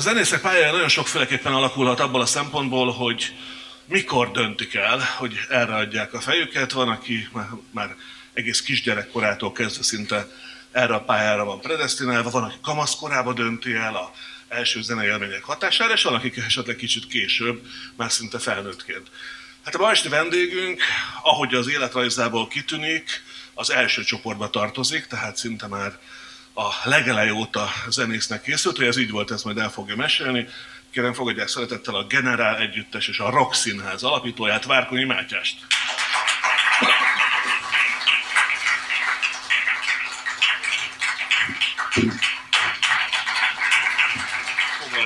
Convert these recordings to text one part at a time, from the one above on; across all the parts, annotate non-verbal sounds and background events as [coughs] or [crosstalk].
A zenészek pályája nagyon sokféleképpen alakulhat abból a szempontból, hogy mikor döntik el, hogy erre adják a fejüket. Van, aki már, egész kisgyerekkorától kezdve szinte erre a pályára van predestinálva, van, aki kamaszkorába dönti el a első zenei élmények hatására, és van, akik esetleg kicsit később, már szinte felnőttként. Hát a ma esti vendégünk, ahogy az életrajzából kitűnik, az első csoportba tartozik, tehát szinte már a legelej óta zenésznek készült, hogy ez így volt, ezt majd el fogja mesélni. Kérem, fogadják szeretettel a Generál Együttes és a Rock Színház alapítóját, Várkonyi Mátyást.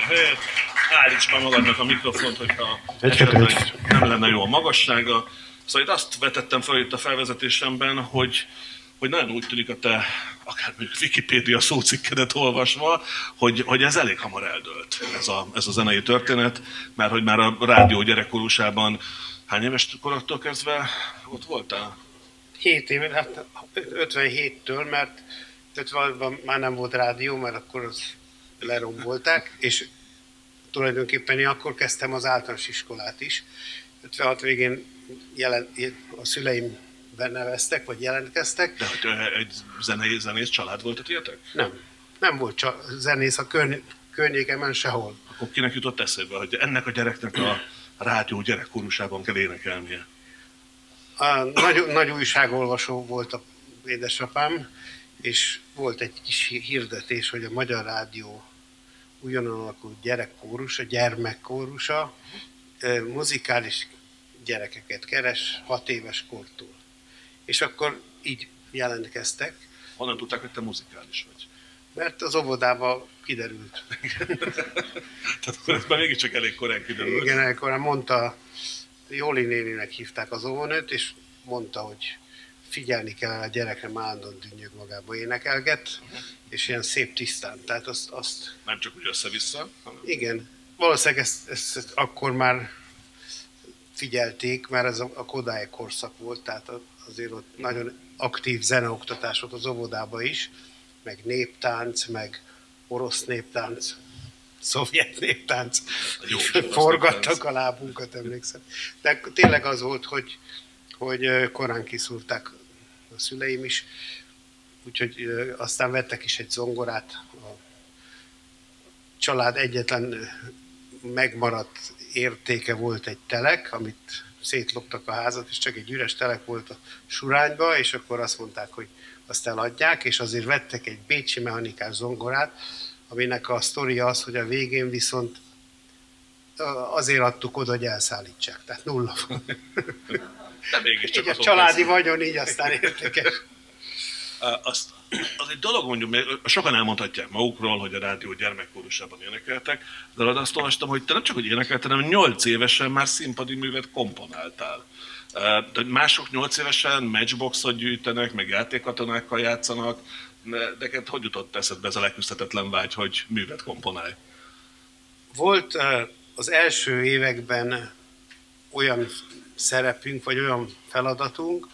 Helyet, állíts be magadnak a mikrofont, hogyha esetleg nem lenne jó a magassága. Szóval itt azt vetettem fel itt a felvezetésemben, hogy, hogy nagyon úgy tűnik a te, akár mondjuk Wikipédia szócikkedet olvasva, hogy, hogy ez elég hamar eldőlt, ez a, ez a zenei történet, mert hogy már a rádió gyerekkorúsában hány éves korottól kezdve ott voltál? 7 éve, hát 57-től, mert 50-ban már nem volt rádió, mert akkor az lerombolták, és tulajdonképpen én akkor kezdtem az általános iskolát is. 56 végén jelen, a szüleim beneveztek, vagy jelentkeztek. De hogy egy zenész, zenész család volt a tietek? Nem. Nem volt csa, zenész a körny- környékemen sehol. Akkor kinek jutott eszébe, hogy ennek a gyereknek a rádió gyerekkorúsában kell énekelnie? A nagy, nagy újságolvasó volt a édesapám, és volt egy kis hirdetés, hogy a Magyar Rádió ugyanan alakult gyerekkórus, a gyermekkórusa, muzikális gyerekeket keres hat éves kortól. És akkor így jelentkeztek. Honnan tudták, hogy te muzikális vagy? Mert az óvodába kiderült. [laughs] Tehát akkor ez már mégiscsak elég korán kiderült. Igen, akkor mondta, Joli néninek hívták az óvonőt, és mondta, hogy figyelni kell a gyerekre, állandóan dünnyög magába énekelget, és ilyen szép tisztán. Tehát azt, azt... Nem csak úgy össze-vissza, hanem... Igen. Valószínűleg ezt, ezt akkor már figyelték, mert ez a, Kodály korszak volt, tehát azért ott nagyon aktív zeneoktatás volt az óvodában is, meg néptánc, meg orosz néptánc, szovjet néptánc, Jó, [laughs] forgattak néptánc. a lábunkat, emlékszem. De tényleg az volt, hogy, hogy korán kiszúrták a szüleim is, úgyhogy aztán vettek is egy zongorát. A család egyetlen megmaradt értéke volt egy telek, amit szétloptak a házat, és csak egy üres telek volt a surányba, és akkor azt mondták, hogy azt eladják, és azért vettek egy bécsi mechanikás zongorát, aminek a sztoria az, hogy a végén viszont azért adtuk oda, hogy elszállítsák. Tehát nulla. De mégiscsak Így a családi vagyon így aztán értékes. Azt, az egy dolog mondjuk, mert sokan elmondhatják magukról, hogy a rádió gyermekkórusában énekeltek, de azt olvastam, hogy te nem csak hogy énekeltél, hanem 8 évesen már színpadi művet komponáltál. De mások 8 évesen matchboxot gyűjtenek, meg játékkatonákkal játszanak, neked hogy jutott eszedbe ez a leküzdhetetlen vágy, hogy művet komponálj? Volt az első években olyan szerepünk, vagy olyan feladatunk,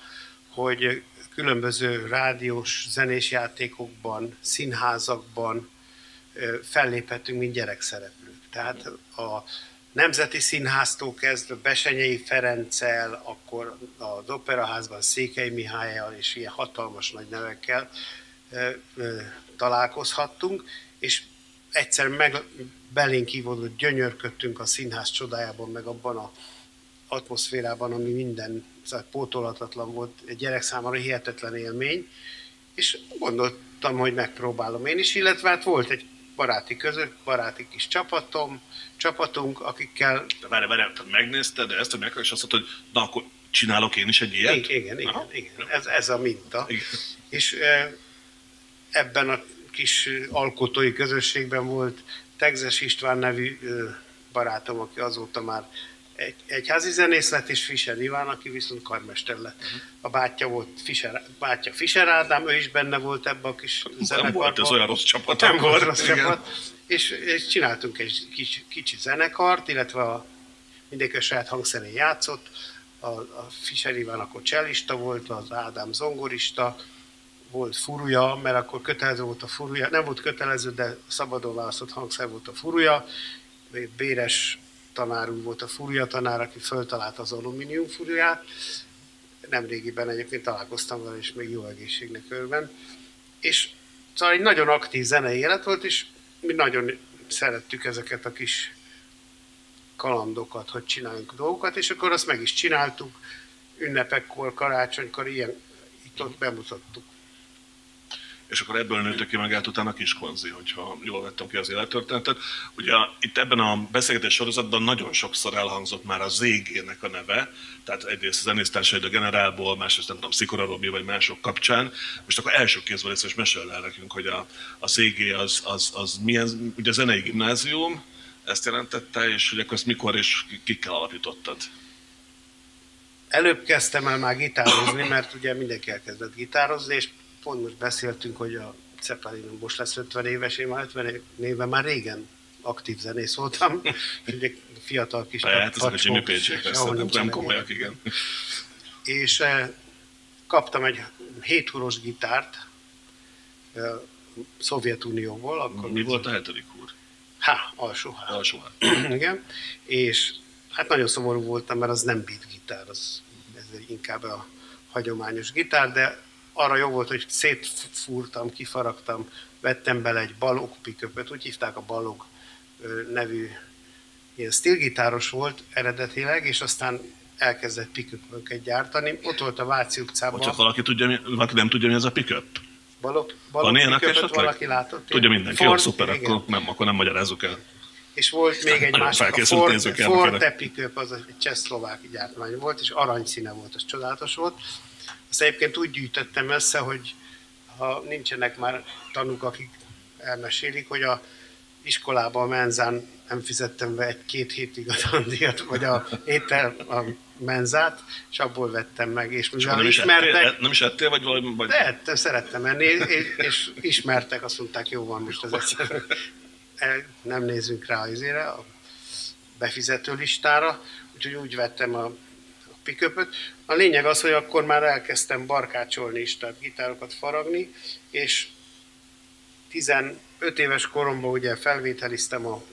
hogy különböző rádiós zenés játékokban, színházakban felléphetünk, mint gyerekszereplők. Tehát a Nemzeti Színháztól kezdve Besenyei Ferenccel, akkor az Operaházban Székely Mihályjal és ilyen hatalmas nagy nevekkel találkozhattunk, és egyszer meg belénk hívódott, gyönyörködtünk a színház csodájában, meg abban a atmoszférában, ami minden szóval pótolhatatlan volt, egy gyerek számára hihetetlen élmény, és gondoltam, hogy megpróbálom én is, illetve hát volt egy baráti közös, baráti kis csapatom, csapatunk, akikkel De várj, várj, te megnézted ezt, hogy meg, és azt mondtad, hogy na akkor csinálok én is egy ilyet? igen, igen, igen, Aha. igen. Ez, ez a minta. Igen. És ebben a kis alkotói közösségben volt Tegzes István nevű barátom, aki azóta már egy, egyházi zenész lett, és Fischer Iván, aki viszont karmester lett. A bátyja volt Fischer, bátyja Fischer Ádám, ő is benne volt ebbe a kis Nem zenekarban. volt ez olyan rossz csapat. Nem volt rossz Igen. csapat. És, és csináltunk egy kis, kicsi zenekart, illetve a, mindenki a saját hangszerén játszott. A, a Fischer Iván akkor csellista volt, az Ádám zongorista, volt furúja, mert akkor kötelező volt a furúja, nem volt kötelező, de szabadon választott hangszer volt a furúja, Béres tanár úr volt a furúja tanár, aki föltalálta az alumínium furuját, nemrégiben egyébként találkoztam vele, és még jó egészségnek örben. És szóval egy nagyon aktív zenei élet volt, és mi nagyon szerettük ezeket a kis kalandokat, hogy csináljunk dolgokat, és akkor azt meg is csináltuk, ünnepekkor, karácsonykor, ilyen, itt ott bemutattuk. És akkor ebből nőtte ki magát utána Kiskonzi, hogyha jól vettem ki az élettörténetet. Ugye itt ebben a beszélgetés sorozatban nagyon sokszor elhangzott már a ZG-nek a neve, tehát egyrészt a zenésztársaid a generálból, másrészt nem tudom, Szikora Robi vagy mások kapcsán. Most akkor első kézből és mesél el nekünk, hogy a, a ZG az, az, az milyen, ugye a zenei gimnázium, ezt jelentette, és hogy akkor ezt mikor és kikkel alapítottad? Előbb kezdtem el már gitározni, mert ugye mindenki elkezdett gitározni, és pont most beszéltünk, hogy a Zeppelin most lesz 50 éves, én már 50 éve már régen aktív zenész voltam, [laughs] ugye fiatal kis Hát ezek a Jimmy nem, nem komolyak, igen. És eh, kaptam egy 7 huros gitárt, eh, Szovjetunióból. Akkor Mi volt a hetedik úr? Há, alsó há. Alsó há. [clears throat] Igen, és hát nagyon szomorú voltam, mert az nem beat gitár, az, ez inkább a hagyományos gitár, de arra jó volt, hogy szétfúrtam, kifaragtam, vettem bele egy balog piköpöt, úgy hívták a balog nevű ilyen stilgitáros volt eredetileg, és aztán elkezdett piköpöket gyártani. Ott volt a Váci utcában. Csak valaki, tudja, valaki nem tudja, mi ez a piköp? Balog, balog Van piköpöt valaki látott? Tudja mindenki, Ford, jó, szuper, igen. akkor nem, akkor nem magyarázzuk el. És volt még egy [laughs] másik, a Ford, Ford piköp, az egy csehszlovák gyártmány volt, és aranyszíne volt, az csodálatos volt. Azt egyébként úgy gyűjtöttem össze, hogy ha nincsenek már tanúk, akik elmesélik, hogy a iskolában, a menzán nem fizettem be egy-két hétig a tandíjat, vagy a étel, a menzát, és abból vettem meg. És mivel nem ismertek... Ettél, nem is ettél, vagy valami? Vagy... De ettem, szerettem enni, és, és ismertek, azt mondták, jó van most ez egyszer. Nem nézzünk rá az a befizető listára, úgyhogy úgy vettem a piköpöt. A lényeg az, hogy akkor már elkezdtem barkácsolni is, tehát gitárokat faragni, és 15 éves koromban ugye felvételiztem a,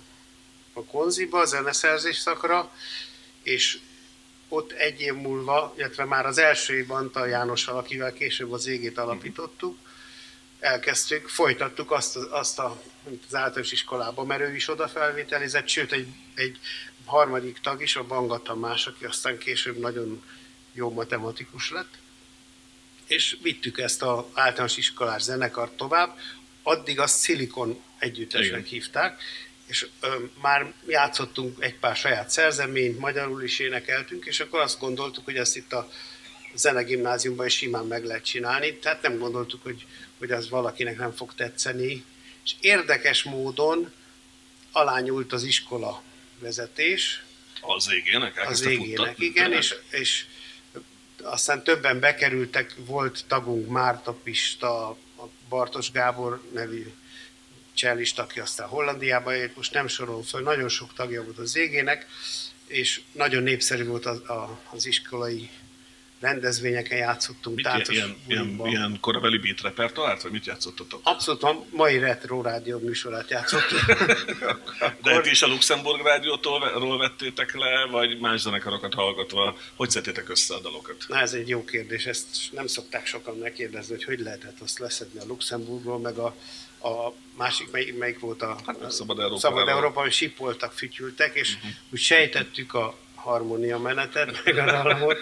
a konziba, a zeneszerzés szakra, és ott egy év múlva, illetve már az első évben Antal Jánossal, akivel később az égét alapítottuk, elkezdtük, folytattuk azt, azt a, az általános iskolában, mert ő is oda felvételizett, sőt egy, egy harmadik tag is, a Banga Tamás, aki aztán később nagyon jó matematikus lett, és vittük ezt az általános iskolás zenekart tovább, addig azt Silicon együttesnek hívták, és ö, már játszottunk egy pár saját szerzeményt, magyarul is énekeltünk, és akkor azt gondoltuk, hogy ezt itt a zenegimnáziumban is simán meg lehet csinálni, tehát nem gondoltuk, hogy, hogy az valakinek nem fog tetszeni, és érdekes módon alányult az iskola vezetés. Az égének? Az égének, igen, és, és aztán többen bekerültek, volt tagunk Márta Pista, a Bartos Gábor nevű csellista, aki aztán Hollandiába jött, most nem sorol föl, nagyon sok tagja volt az égének, és nagyon népszerű volt az, a, az iskolai rendezvényeken játszottunk. Mit táncos ilyen, ilyen, ilyen korabeli beat repertoárt, vagy mit játszottatok? Abszolút a mai retro rádió műsorát játszottuk. [laughs] De Akkor... is a Luxemburg rádiótól vettétek le, vagy más zenekarokat hallgatva, hogy szedtétek össze a dalokat? Na ez egy jó kérdés, ezt nem szokták sokan megkérdezni, hogy hogy lehetett azt leszedni a Luxemburgról, meg a, a másik, melyik, melyik volt a, hát, a Szabad Európa, Szabad Európa hogy sipoltak, fütyültek, és uh-huh. úgy sejtettük a harmónia menetet, meg a dallamot,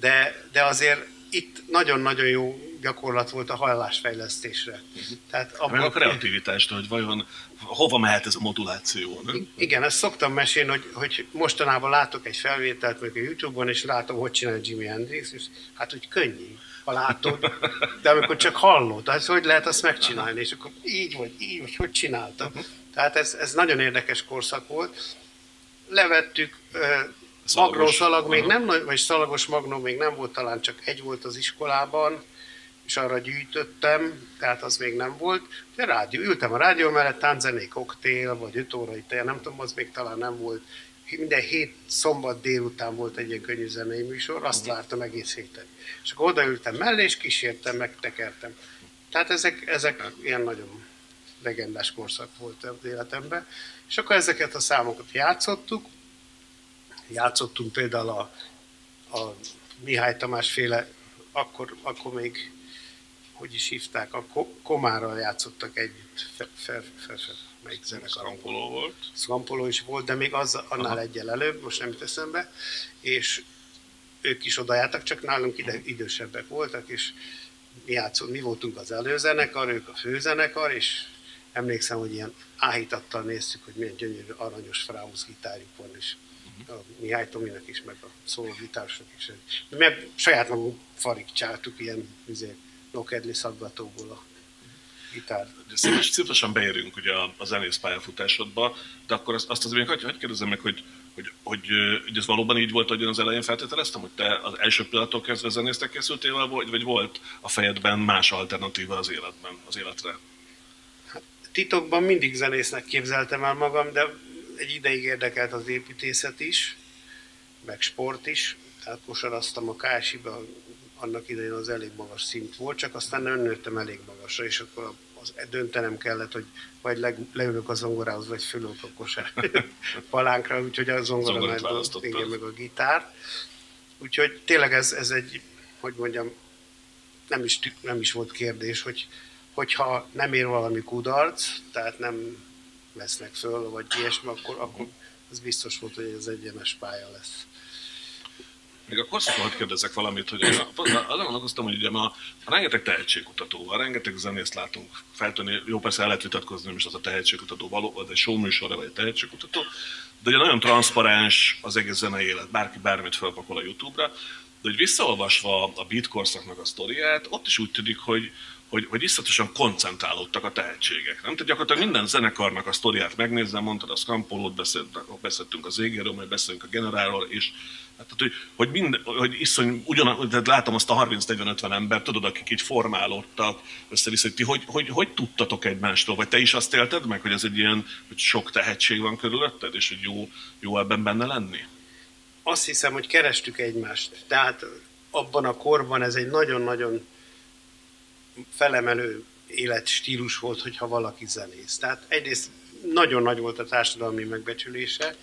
de, de azért itt nagyon-nagyon jó gyakorlat volt a hallásfejlesztésre. Uh-huh. Tehát abban, a kreativitást, hogy vajon hova mehet ez a moduláció, nem? Igen, ezt szoktam mesélni, hogy, hogy mostanában látok egy felvételt mondjuk a Youtube-on, és látom, hogy csinál Jimi Hendrix, és hát úgy könnyű, ha látod, de amikor csak hallod, az hogy lehet azt megcsinálni, és akkor így vagy, így vagy, hogy csinálta. Uh-huh. Tehát ez, ez nagyon érdekes korszak volt. Levettük, Magnó szalag még nem, vagy szalagos magnó még nem volt, talán csak egy volt az iskolában, és arra gyűjtöttem, tehát az még nem volt. De rádió, ültem a rádió mellett, tánczené koktél, vagy öt órai te, nem tudom, az még talán nem volt. Minden hét szombat délután volt egy ilyen könnyű zenei műsor, azt uh-huh. vártam egész héten. És akkor odaültem mellé, és kísértem, meg tekertem. Tehát ezek, ezek ilyen nagyon legendás korszak volt az életemben. És akkor ezeket a számokat játszottuk. Játszottunk például a, a Mihály Tamás féle, akkor, akkor még hogy is hívták, a Komárral játszottak együtt, fel, fel, fel, melyik zenekar? Szkampoló volt. Szkampoló is volt, de még az annál Aha. egyel előbb, most nem teszem be, és ők is oda jártak, csak nálunk ide, idősebbek voltak, és mi játszunk, mi voltunk az előzenekar, ők a főzenekar, és emlékszem, hogy ilyen áhítattal néztük, hogy milyen gyönyörű aranyos frámusz gitárjuk van, és a Mihály Tominak is, meg a szóló gitárosok is. Mert saját magunk farigcsáltuk ilyen üzét Lokedli szaggatóból a gitár. Szívesen beérünk ugye a, a zenész pályafutásodba, de akkor azt, azt azért még hogy kérdezem meg, hogy, hogy, hogy, hogy ez valóban így volt, hogy az elején feltételeztem, hogy te az első pillanattól kezdve zenésztek készültél, vagy, vagy volt a fejedben más alternatíva az életben, az életre? Hát, titokban mindig zenésznek képzeltem el magam, de egy ideig érdekelt az építészet is, meg sport is. Tehát kosaraztam a Kásiba, annak idején az elég magas szint volt, csak aztán nem nőttem elég magasra, és akkor az, döntenem kellett, hogy vagy le, leülök a zongorához, vagy fölök a kosár [laughs] palánkra, úgyhogy a zongora mellett igen, meg a gitár. Úgyhogy tényleg ez, ez egy, hogy mondjam, nem is, nem is volt kérdés, hogy hogyha nem ér valami kudarc, tehát nem vesznek föl, vagy ilyesmi, akkor, akkor az biztos volt, hogy ez egyenes pálya lesz. Még a korszakon kérdezek valamit, hogy azon gondolkoztam, hogy ugye ma a rengeteg tehetségkutató van, rengeteg zenészt látunk feltűnni, jó persze el lehet vitatkozni, nem is az a tehetségkutató való, vagy egy showműsor, vagy egy tehetségkutató, de ugye nagyon transzparens az egész zenei élet, bárki bármit felpakol a Youtube-ra, de hogy visszaolvasva a beat korszaknak a sztoriát, ott is úgy tűnik, hogy, hogy, hogy iszatosan koncentrálódtak a tehetségek. Nem? Tehát gyakorlatilag minden zenekarnak a sztoriát megnézem, mondtad a Scampolót, beszéltünk az égéről, majd beszélünk a generálról, és Hát, hogy, hogy, mind, hogy iszony, ugyan, tehát látom azt a 30-40-50 ember, tudod, akik így formálódtak össze-vissza, hogy hogy, hogy, hogy, tudtatok egymástól, vagy te is azt élted meg, hogy ez egy ilyen, hogy sok tehetség van körülötted, és hogy jó, jó ebben benne lenni? Azt hiszem, hogy kerestük egymást. Tehát abban a korban ez egy nagyon-nagyon felemelő életstílus volt, hogyha valaki zenész. Tehát egyrészt nagyon nagy volt a társadalmi megbecsülése,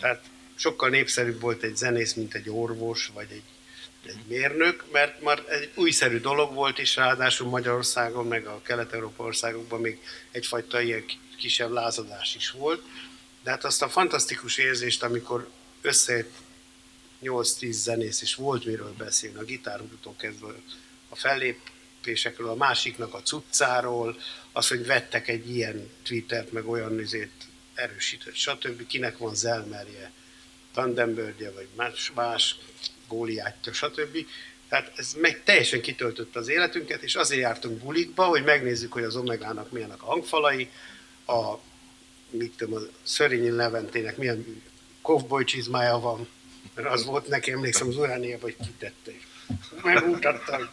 tehát sokkal népszerűbb volt egy zenész, mint egy orvos, vagy egy, egy mérnök, mert már egy újszerű dolog volt, és ráadásul Magyarországon, meg a kelet-európa országokban még egyfajta ilyen kisebb lázadás is volt. De hát azt a fantasztikus érzést, amikor összejött 8-10 zenész, és volt miről beszélni, a gitárútól kezdve a fellépésekről, a másiknak a cuccáról, az, hogy vettek egy ilyen tweetet, meg olyan üzét erősített, stb. Kinek van zelmerje, tandembördje, vagy más, más góliátja, stb. Tehát ez meg teljesen kitöltött az életünket, és azért jártunk bulikba, hogy megnézzük, hogy az Omegának milyenek a hangfalai, a, mit tudom, a Szörényi Leventének milyen kovboly csizmája van, mert az volt neki, emlékszem, az Uránia, vagy kitette. Megmutatta.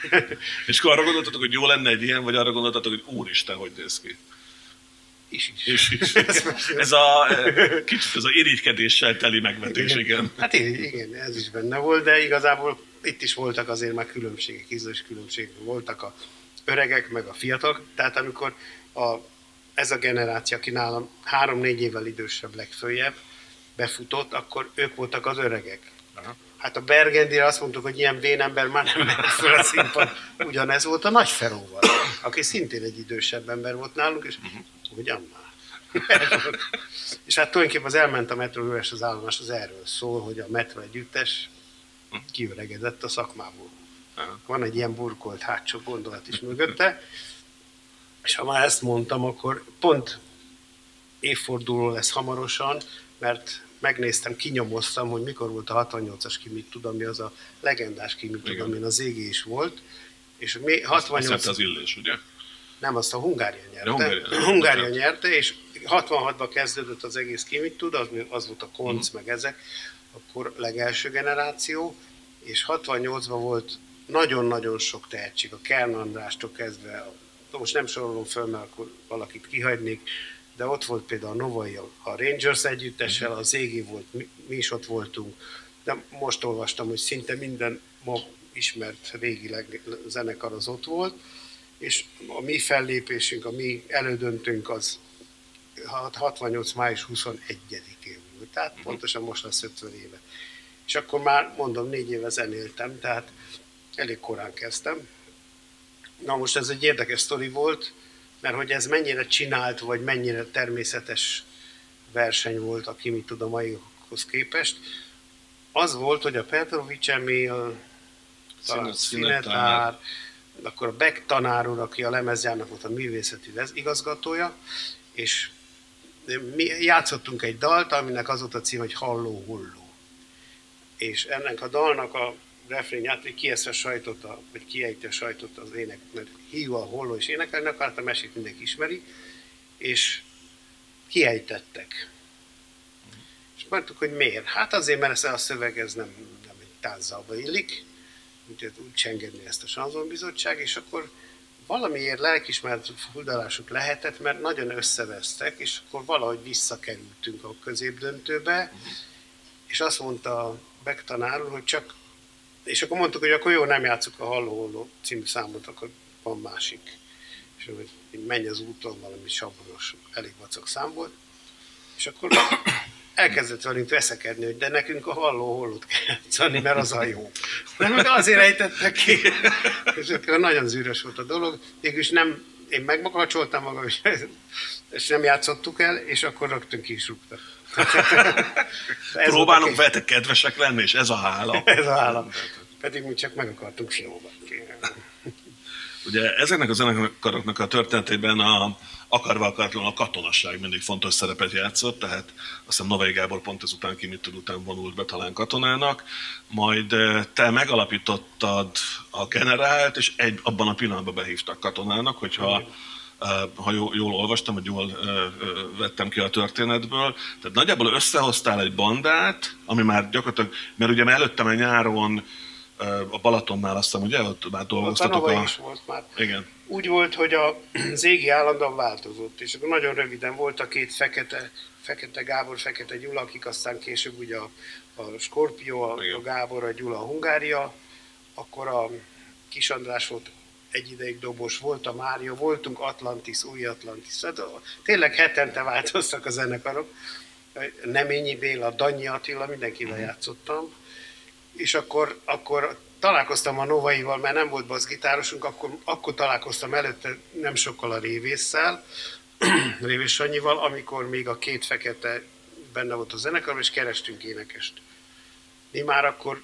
[laughs] és akkor arra gondoltatok, hogy jó lenne egy ilyen, vagy arra gondoltatok, hogy úristen, hogy néz ki? Is is. is, [laughs] is. ez a eh, kicsit ez a irigykedéssel teli megvetés, igen. igen. Hát igen, ez is benne volt, de igazából itt is voltak azért már különbségek, ízlős különbségek. Voltak a öregek, meg a fiatalok. Tehát amikor a, ez a generáció, aki nálam három-négy évvel idősebb legfőjebb, befutott, akkor ők voltak az öregek. Hát a Bergendire azt mondtuk, hogy ilyen vénember már nem megy fel a színpad. Ugyanez volt a Nagy Feróval, aki szintén egy idősebb ember volt nálunk, és ugyan már. [laughs] és hát tulajdonképpen az elment a metró az állomás, az erről szól, hogy a metro együttes kiöregedett a szakmából. Van egy ilyen burkolt hátsó gondolat is mögötte, és ha már ezt mondtam, akkor pont évforduló lesz hamarosan, mert megnéztem, kinyomoztam, hogy mikor volt a 68-as ki mit tud, ami az a legendás ki mit tud, amin az égé is volt. És mi 68... az illés, ugye? Nem, azt a Hungária nyerte. Hungária, Hungária nyerte, és 66-ban kezdődött az egész ki, mit tud, az, az volt a Konc, mm. meg ezek, akkor legelső generáció, és 68-ban volt nagyon-nagyon sok tehetség, a Kern Andrástól kezdve, most nem sorolom föl, mert akkor valakit kihagynék, de ott volt például a Novai, a Rangers együttessel, az Égi volt, mi, mi is ott voltunk, de most olvastam, hogy szinte minden ma ismert régi zenekar az ott volt, és a mi fellépésünk, a mi elődöntőnk az 68. május 21-én volt. Tehát uh-huh. pontosan most lesz 50 éve. És akkor már mondom, négy éve zenéltem, tehát elég korán kezdtem. Na most ez egy érdekes sztori volt, mert hogy ez mennyire csinált, vagy mennyire természetes verseny volt a Kimi tud a maihoz képest. Az volt, hogy a Petrovics Emil, a Színetár, akkor a Beck tanár úr, aki a lemezjának volt a művészeti igazgatója, és mi játszottunk egy dalt, aminek az volt a cím, hogy Halló Hulló. És ennek a dalnak a refrénját, hogy sajtot, vagy kiejti a sajtot az ének, mert hívva a holló és énekelni akart, a mesét mindenki ismeri, és kiejtettek. És mondtuk, hogy miért? Hát azért, mert ez a szöveg ez nem, nem egy tánzalba illik, úgy, úgy csengedni ezt a sanzonbizottság, és akkor valamiért lelkismert fuldalásuk lehetett, mert nagyon összevesztek, és akkor valahogy visszakerültünk a középdöntőbe, és azt mondta a Beck tanár hogy csak, és akkor mondtuk, hogy akkor jó, nem játszuk a Halló Holló című számot, akkor van másik. És hogy menj az úton valami sablonos, elég vacak szám volt. És akkor elkezdett velünk veszekedni, hogy de nekünk a halló hollót kell játszani, mert az a jó. De azért ejtettek ki. És akkor nagyon zűrös volt a dolog. Végülis nem, én megmakacsoltam magam, és, és nem játszottuk el, és akkor rögtön ki is rúgtak. Próbálunk veletek kedvesek lenni, és ez a hála. [laughs] ez a hála. Pedig mi csak meg akartunk fióban. Ugye ezeknek a zenekaroknak a történetében a, akarva akartlan a katonasság mindig fontos szerepet játszott, tehát azt hiszem Novai Gábor pont ezután kimitől után vonult be talán katonának, majd eh, te megalapítottad a generált, és egy, abban a pillanatban behívtak katonának, hogyha eh, ha jól, olvastam, vagy jól vettem ki a történetből. Tehát nagyjából összehoztál egy bandát, ami már gyakorlatilag, mert ugye előttem a nyáron a Balatonnál azt hiszem, ugye, ott már dolgoztatok. A, a... is volt már. Igen úgy volt, hogy a, [clears throat] az égi állandóan változott, és akkor nagyon röviden volt a két fekete, fekete Gábor, fekete Gyula, akik aztán később ugye a, a Skorpió, a, a Gábor, a Gyula, a Hungária, akkor a Kis András volt egy ideig dobos, volt a Mária, voltunk Atlantis, új Atlantis. Hát, tényleg hetente változtak a zenekarok. Neményi Béla, Danyi Attila, mindenkivel mhm. játszottam. És akkor, akkor találkoztam a Novaival, mert nem volt basszgitárosunk, akkor, akkor találkoztam előtte nem sokkal a Révésszel, [clears throat] Révés Sanyival, amikor még a két fekete benne volt a zenekar, és kerestünk énekest. Mi már akkor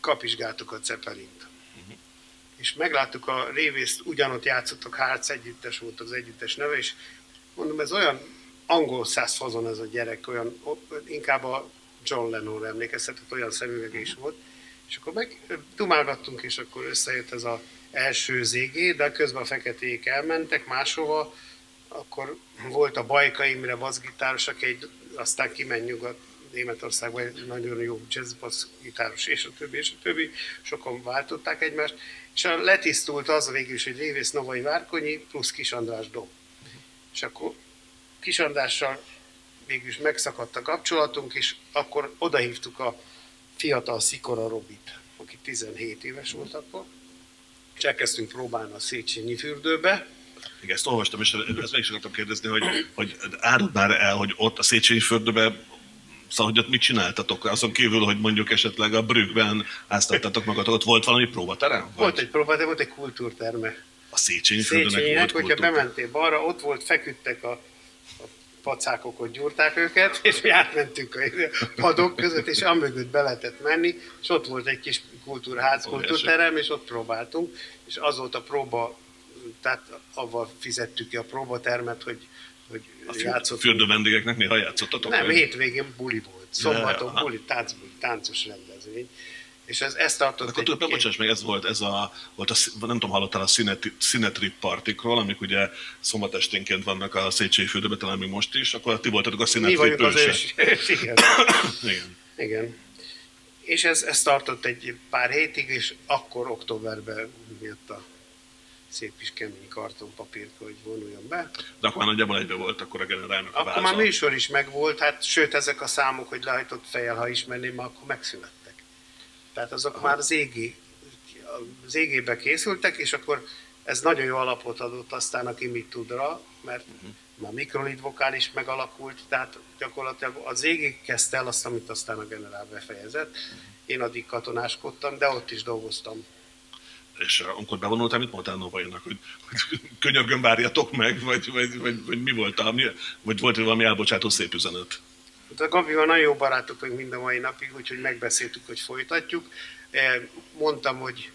kapizsgáltuk a Cepelint. És megláttuk a Révészt, ugyanott játszottak, Hárc együttes volt az együttes neve, és mondom, ez olyan angol száz fazon ez a gyerek, olyan, inkább a John Lennon emlékeztetett, olyan szemüvege is volt, és akkor meg dumálgattunk, és akkor összejött ez az első zégé, de közben a feketék elmentek máshova, akkor volt a Bajka Imre basszgitáros, aki egy, aztán kiment nyugat Németországban egy nagyon jó jazz gitáros, és a többi, és a többi, sokan váltották egymást, és letisztult az végül is, hogy Révész Novai Várkonyi plusz Kis András Dom. És akkor Kis Andrással végül is megszakadt a kapcsolatunk, és akkor odahívtuk a fiatal Szikora Robit, aki 17 éves volt akkor, és elkezdtünk próbálni a Széchenyi fürdőbe. Igen, ezt olvastam, és ezt meg is akartam kérdezni, hogy, hogy áruld már el, hogy ott a Széchenyi fürdőbe Szóval, hogy ott mit csináltatok? Azon kívül, hogy mondjuk esetleg a Brüggben áztattatok magatok, ott volt valami próbaterem? Vagy? Volt egy próbaterem, volt egy kultúrterme. A Széchenyi Széchenyinek, hogyha bementél balra, ott volt, feküdtek a pacákokot gyúrták őket, [laughs] és mi átmentünk a padok között, és amögött be lehetett menni, és ott volt egy kis kultúrház, kultúrterem, és ott próbáltunk, és az volt a próba, tehát avval fizettük ki a próbatermet, hogy a játszottunk. fürdő vendégeknek néha játszottatok? Nem, hétvégén buli volt. Szombaton buli, tánc, táncos rendezvény. És ez, ezt tartott Akkor tudod, bocsáss meg, ez volt, ez a, volt a, nem tudom, hallottál a Színetrip partikról, amik ugye szombat esténként vannak a Széchenyi fürdőben, talán még most is, akkor ti voltatok a Színetrip Mi vagyunk az ős. Igen. [coughs] Igen. Igen. És ez, ez tartott egy pár hétig, és akkor októberben jött a szép kis kemény kartonpapírt, hogy vonuljon be. De akkor már nagyjából egybe volt akkor a generálnak a Akkor váza. már műsor is megvolt, hát sőt ezek a számok, hogy lehajtott fejjel, ha ismerném, akkor megszülettek. Tehát azok Aha. már az égi, az égébe készültek, és akkor ez nagyon jó alapot adott aztán, aki mit tudra, mert uh-huh. már mikrolid vokál is megalakult, tehát gyakorlatilag az égig kezdte el azt, amit aztán a generál befejezett. Uh-huh. Én addig katonáskodtam, de ott is dolgoztam. És amikor bevonultál, mit mondtál Novainak, hogy, hogy könyörgön várjatok meg, vagy, vagy, vagy, vagy mi volt, vagy volt valami elbocsátó szép üzenet? Hát a Gabival nagyon jó barátok vagyunk mind a mai napig, úgyhogy megbeszéltük, hogy folytatjuk. E, mondtam, hogy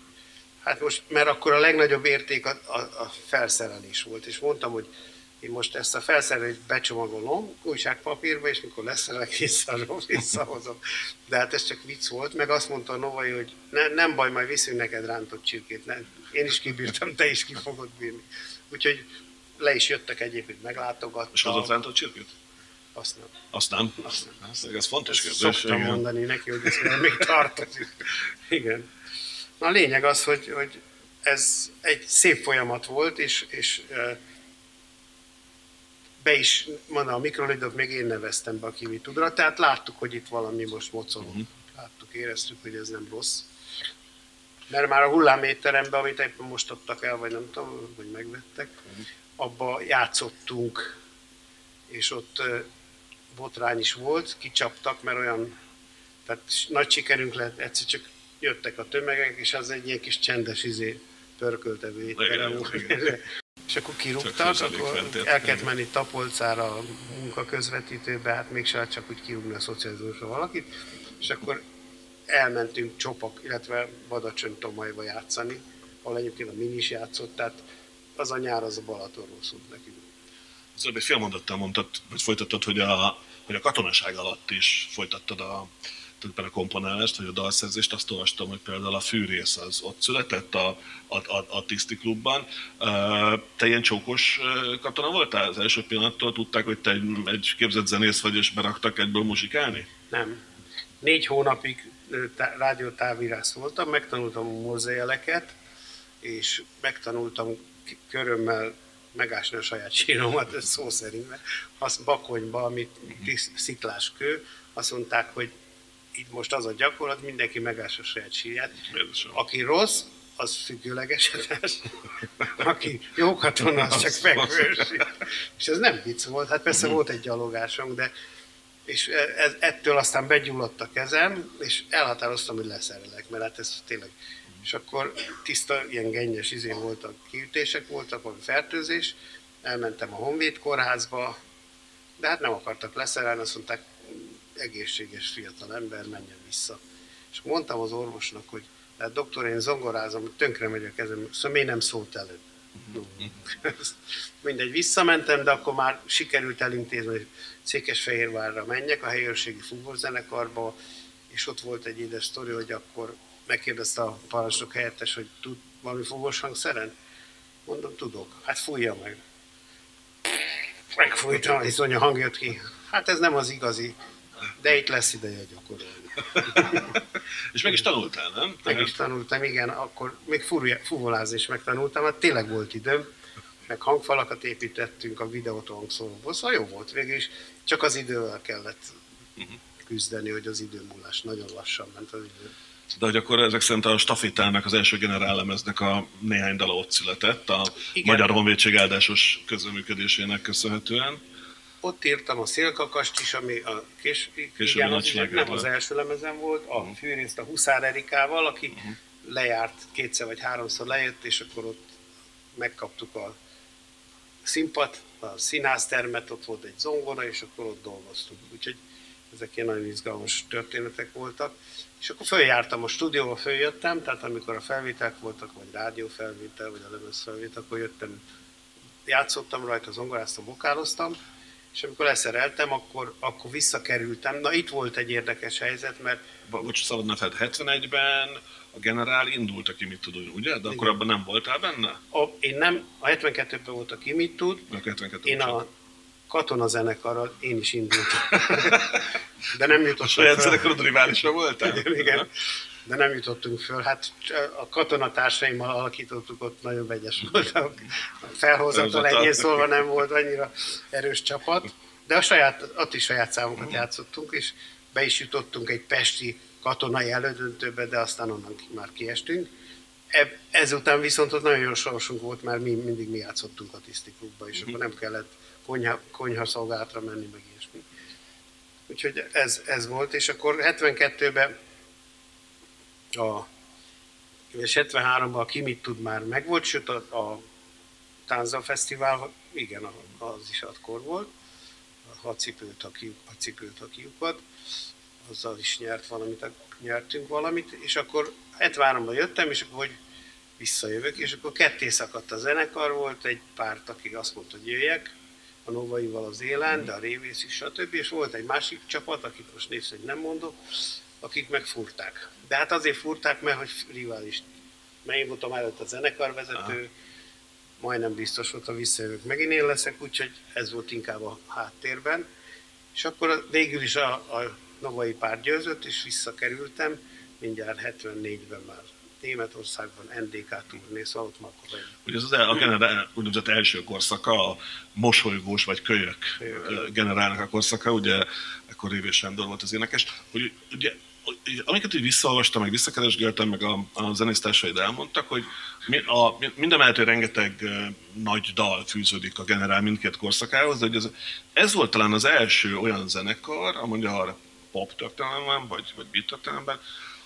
hát most, mert akkor a legnagyobb érték a, a, a felszerelés volt, és mondtam, hogy én most ezt a felszerelést becsomagolom újságpapírba, és mikor leszerelek, visszaadom, visszahozom. De hát ez csak vicc volt, meg azt mondta a Novai, hogy ne, nem baj, majd viszünk neked rántott csirkét. Nem. Én is kibírtam, te is ki fogod bírni. Úgyhogy le is jöttek egyébként, meglátogattak. És hozott rántott csirkét? Azt nem. Azt nem? Azt nem. Ez, ez fontos kérdés. Szoktam igen. mondani neki, hogy ez még tartozik. Igen. Na, a lényeg az, hogy, hogy ez egy szép folyamat volt, és, és be is, mondom, a mikrolidok még én neveztem be a kivi tudra, tehát láttuk, hogy itt valami most mocog. Uh-huh. Láttuk, éreztük, hogy ez nem rossz. Mert már a hullámétteremben, amit éppen most adtak el, vagy nem tudom, hogy megvettek, uh-huh. abba játszottunk, és ott botrány is volt, kicsaptak, mert olyan, tehát nagy sikerünk lett, egyszer csak jöttek a tömegek, és az egy ilyen kis csendes izé pörköltevő étterem volt. És akkor kirúgtak, akkor el kellett menni Tapolcára a munkaközvetítőbe, hát mégse csak úgy kirúgni a szocializmusra valakit, és akkor elmentünk Csopak, illetve Badacsony Tomajba játszani, ahol egyébként a Minis játszott, tehát az a nyár az a Balatonról szólt nekünk. Az előbb egy fél mondattal mondtad, vagy folytattad, hogy a, hogy a katonaság alatt is folytattad a, a komponálást, vagy a dalszerzést, azt olvastam, hogy például a fűrész az ott született a, a, a, a Tiszti klubban. Te ilyen csókos katona voltál? Az első pillanattól tudták, hogy te egy, egy képzett zenész vagy, és beraktak egyből muzsikálni? Nem. Négy hónapig rádiótávírász voltam, megtanultam a morzejeleket, és megtanultam körömmel megásni a saját síromat, szó szerint, mert az bakonyba, amit sziklás kő, azt mondták, hogy itt most az a gyakorlat, mindenki megás a saját sírját. Aki rossz, az függőleges [laughs] Aki jó katona, az csak fekvős. És ez nem vicc volt, hát persze volt egy gyalogásom, de és ez, ettől aztán begyulladt a kezem, és elhatároztam, hogy leszerelek, mert hát ez tényleg. És akkor tiszta, ilyen gennyes izén voltak, kiütések voltak, vagy fertőzés, elmentem a Honvéd kórházba, de hát nem akartak leszerelni, azt mondták, egészséges fiatal ember, menjen vissza. És mondtam az orvosnak, hogy hát doktor, én zongorázom, tönkre megy a kezem, szóval miért nem szólt előbb? Mindegy, visszamentem, de akkor már sikerült elintézni, hogy Székesfehérvárra menjek, a helyőrségi futballzenekarba, és ott volt egy édes sztori, hogy akkor megkérdezte a parancsnok helyettes, hogy tud valami fogos hangszeren? Mondom, tudok. Hát fújja meg. Megfújtam, hiszen a hang jött ki. Hát ez nem az igazi de itt lesz ideje gyakorolni. [laughs] és meg is tanultál, nem? Meg is tanultam, igen, akkor még fuvolázni is megtanultam, hát tényleg volt időm, meg hangfalakat építettünk a videót hangszóróból, szóval jó volt végül is, csak az idővel kellett mhm. küzdeni, hogy az idő múlás nagyon lassan ment az idő. De hogy akkor ezek szerint a stafétának, az első generállemeznek a néhány dala ott született, a Igen. Magyar Honvédség áldásos közreműködésének köszönhetően ott írtam a szélkakast is, ami a kés, igen, az nem az első lemezem volt, a uh-huh. fűrészt a Huszár Erikával, aki uh-huh. lejárt kétszer vagy háromszor lejött, és akkor ott megkaptuk a színpad, a színháztermet, ott volt egy zongora, és akkor ott dolgoztunk. Úgyhogy ezek ilyen nagyon izgalmas történetek voltak. És akkor följártam a stúdióba, följöttem, tehát amikor a felvételek voltak, vagy rádiófelvétel, vagy a lemezfelvétel, akkor jöttem, játszottam rajta, zongoráztam, vokáloztam, és amikor leszereltem, akkor, akkor visszakerültem. Na itt volt egy érdekes helyzet, mert... Bocs, szabad ne fed, 71-ben a generál indult, aki mit tud, ugye? De akkor abban nem voltál benne? A, én nem, a 72-ben volt, aki mit tud. A 72 én a katonazenekarral én is indultam. [laughs] De nem jutottam A saját zenekarod riválisa voltál? Igen, igen de nem jutottunk föl. Hát a katonatársaimmal alakítottuk, ott nagyon vegyes voltak. Felhozatal egyén szólva nem volt annyira erős csapat, de a saját, ott is saját számokat uh-huh. játszottunk, és be is jutottunk egy pesti katonai elődöntőbe, de aztán onnan már kiestünk. ezután viszont ott nagyon jó sorsunk volt, mert mi mindig mi játszottunk a tisztiklubba, és akkor nem kellett konyha, konyha szolgálatra menni, meg ilyesmi. Úgyhogy ez, ez volt, és akkor 72-ben a és 73-ban a Ki mit tud már megvolt, sőt a, a Tánza Fesztivál, igen, az is akkor volt, a cipőt a, ki, a cipőt a kiukat, azzal is nyert valamit, nyertünk valamit, és akkor 73-ban jöttem, és akkor hogy visszajövök, és akkor ketté szakadt a zenekar, volt egy párt, aki azt mondta, hogy jöjjek, a Novaival az élen, de a Révész is, stb. És volt egy másik csapat, akit most név nem mondok, akik megfúrták. De hát azért fúrták, mert hogy rivális. Mert én voltam előtt a zenekarvezető, Aha. majdnem biztos volt, a visszajövök megint én leszek, úgyhogy ez volt inkább a háttérben. És akkor végül is a, a Novai pár győzött, és visszakerültem, mindjárt 74-ben már Németországban NDK turné, szóval ott már akkor Ugye ez az el, a generál, úgynevezett első korszaka, a mosolygós vagy kölyök, kölyök. generálnak a korszaka, ugye akkor Révés Sándor volt az énekes, hogy ugye amiket így visszaolvastam, meg visszakeresgéltem, meg a, a zenésztársaid elmondtak, hogy a, mellett, rengeteg nagy dal fűződik a generál mindkét korszakához, de hogy ez, ez volt talán az első olyan zenekar a magyar pop történelemben, vagy, vagy beat történelemben,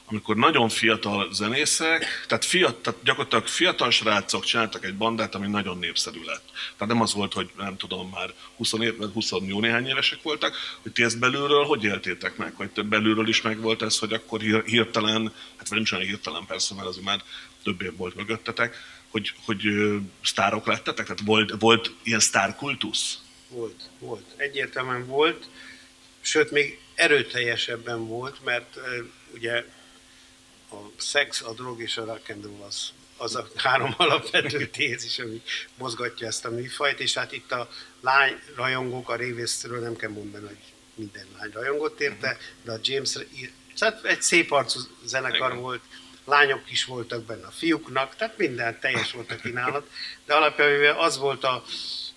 amikor nagyon fiatal zenészek, tehát, fiatal, tehát gyakorlatilag fiatal srácok csináltak egy bandát, ami nagyon népszerű lett. Tehát nem az volt, hogy nem tudom, már 20, év, 20 jó néhány évesek voltak, hogy ti ezt belülről hogy éltétek meg? Vagy több belülről is meg volt ez, hogy akkor hirtelen, hát nem csak hirtelen persze, mert azért már több év volt mögöttetek, hogy, hogy sztárok lettetek? Tehát volt, volt ilyen sztárkultusz? Volt, volt. Egyértelműen volt, sőt még erőteljesebben volt, mert ugye a szex, a drog és a rock and roll az, az a három [laughs] alapvető tézis, ami mozgatja ezt a műfajt, és hát itt a lány rajongók a révészről nem kell mondani, hogy minden lány rajongott érte, de a James, tehát egy szép arcú zenekar Igen. volt, lányok is voltak benne a fiúknak, tehát minden teljes volt a kínálat, de alapjában az volt a,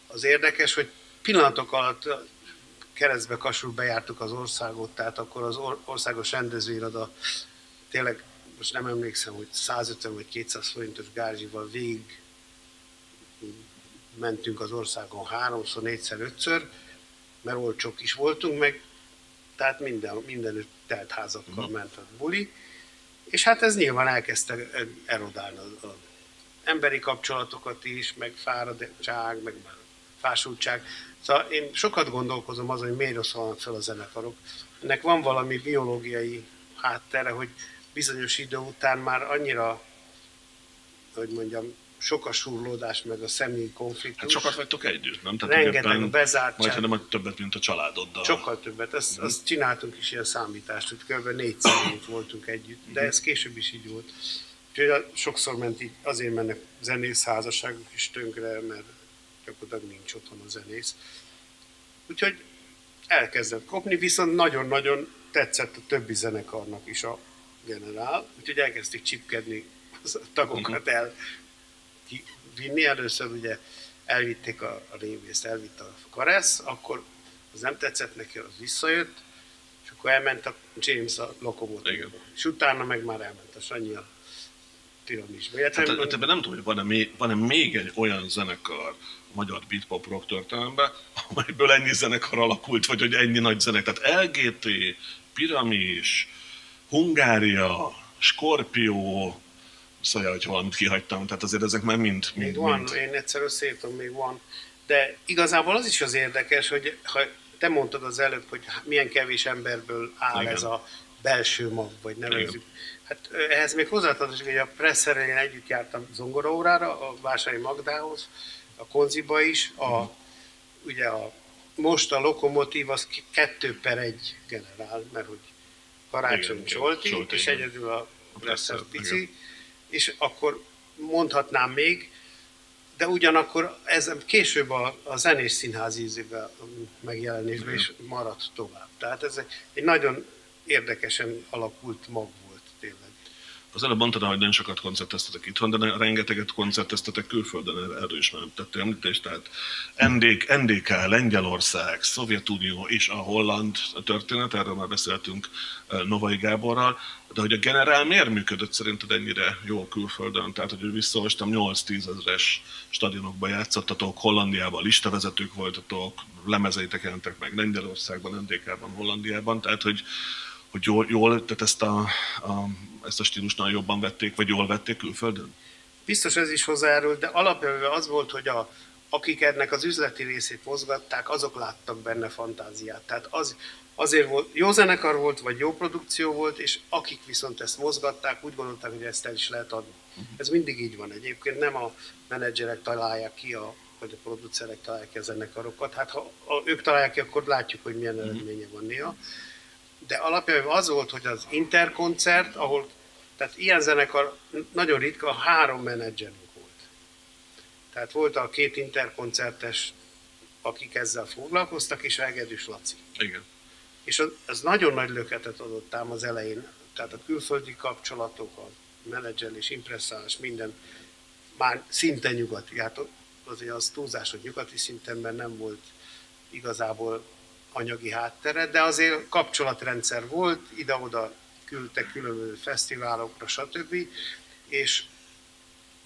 az érdekes, hogy pillanatok alatt keresztbe kasul bejártuk az országot, tehát akkor az országos rendezvényiroda tényleg most nem emlékszem, hogy 150 vagy 200 forintos gázsival végig mentünk az országon háromszor, négyszer, ötször, mert olcsók is voltunk, meg tehát minden, mindenütt telt házakkal uh-huh. ment a buli, és hát ez nyilván elkezdte erodálni az, az emberi kapcsolatokat is, meg fáradtság, meg fásultság. Szóval én sokat gondolkozom azon, hogy miért rosszalnak fel a zenekarok. Ennek van valami biológiai háttere, hogy bizonyos idő után már annyira, hogy mondjam, sok a surlódás, meg a személyi konfliktus. Hát sokat vagytok együtt, nem? Tehát Rengeteg a bezártság. Majd többet, mint a családoddal. Sokkal többet. Ezt, mm. azt csináltunk is ilyen számítást, hogy kb. négyszer [coughs] voltunk együtt, de ez később is így volt. Úgyhogy sokszor ment így, azért mennek zenész házasságok is tönkre, mert gyakorlatilag nincs otthon a zenész. Úgyhogy elkezdett kopni, viszont nagyon-nagyon tetszett a többi zenekarnak is a generál, úgyhogy elkezdték csipkedni a tagokat mhm. el vinni. Először ugye elvitték a, a révészt, elvitte a Karesz, akkor az nem tetszett neki, az visszajött, és akkor elment a James a lokomotívba. És utána meg már elment a Sanyi a piramisba. Hát, hát, ebben nem tudom, hogy van-e még, van-e még egy olyan zenekar magyar beatpop rock történelemben, amelyből ennyi zenekar alakult, vagy hogy ennyi nagy zenek. Tehát LGT, Piramis, Hungária, Skorpió, szóval, hogy valamit kihagytam, tehát azért ezek már mind... mind még van, mind. én egyszer összeírtam, még van. De igazából az is az érdekes, hogy ha te mondtad az előbb, hogy milyen kevés emberből áll Igen. ez a belső mag, vagy nevezzük. Hát ehhez még hozzátartozik, hogy a Presszerrel én együtt jártam zongoraórára, a Vásári Magdához, a Konziba is, a, mm. ugye a, most a lokomotív az kettő per egy generál, mert hogy Karácsony Zsolti, Zsolti, és igen. egyedül a Bresser Pici, igen. és akkor mondhatnám még, de ugyanakkor ez később a, a zenés színházi ízében megjelenésben is maradt tovább. Tehát ez egy, egy nagyon érdekesen alakult mag volt. Az előbb mondtad, hogy nagyon sokat koncerteztetek itthon, de rengeteget koncerteztetek külföldön, erről is már tettél említést. Tehát NDK, NDK, Lengyelország, Szovjetunió és a holland történet, erről már beszéltünk Novai Gáborral, de hogy a generál miért működött szerinted ennyire jól külföldön? Tehát, hogy visszaolvastam, 8-10 ezeres stadionokban játszottatok, Hollandiában listavezetők voltatok, lemezeitek jelentek meg Lengyelországban, NDK-ban, Hollandiában, tehát, hogy hogy jól, jól tehát ezt a, a, ezt a stílust nagyon jobban vették, vagy jól vették külföldön? Biztos ez is hozzájárult, de alapvetően az volt, hogy a, akik ennek az üzleti részét mozgatták, azok láttak benne fantáziát. Tehát az, azért volt, jó zenekar volt, vagy jó produkció volt, és akik viszont ezt mozgatták, úgy gondolták, hogy ezt el is lehet adni. Uh-huh. Ez mindig így van egyébként, nem a menedzserek találják ki, a, vagy a producerek találják ki a zenekarokat. Hát ha, ha ők találják ki, akkor látjuk, hogy milyen uh-huh. eredménye van néha de alapjában az volt, hogy az interkoncert, ahol, tehát ilyen zenekar nagyon ritka, három menedzserünk volt. Tehát volt a két interkoncertes, akik ezzel foglalkoztak, és Egedűs Laci. Igen. És az, az nagyon nagy löketet adott ám az elején. Tehát a külföldi kapcsolatok, a menedzselés, impresszálás, minden már szinte nyugati. Hát azért az túlzás, hogy nyugati szinten, mert nem volt igazából anyagi háttere, de azért kapcsolatrendszer volt, ide-oda küldtek különböző fesztiválokra, stb. És,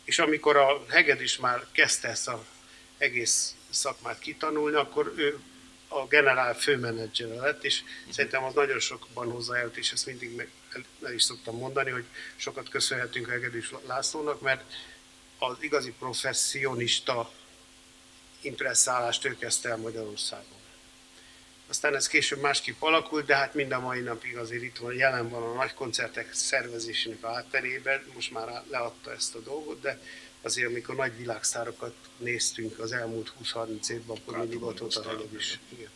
és amikor a Heged is már kezdte ezt az egész szakmát kitanulni, akkor ő a generál főmenedzser lett, és szerintem az nagyon sokban hozzájárult, és ezt mindig meg, el is szoktam mondani, hogy sokat köszönhetünk Hegedűs Lászlónak, mert az igazi professzionista impresszálást ő kezdte el Magyarországon. Aztán ez később másképp alakult, de hát mind a mai napig azért itt van, jelen van a nagy koncertek szervezésének a hátterében, most már leadta ezt a dolgot, de azért amikor nagy világszárokat néztünk az elmúlt 20-30 évben, akkor mindig ott volt a hegyed is. Igen.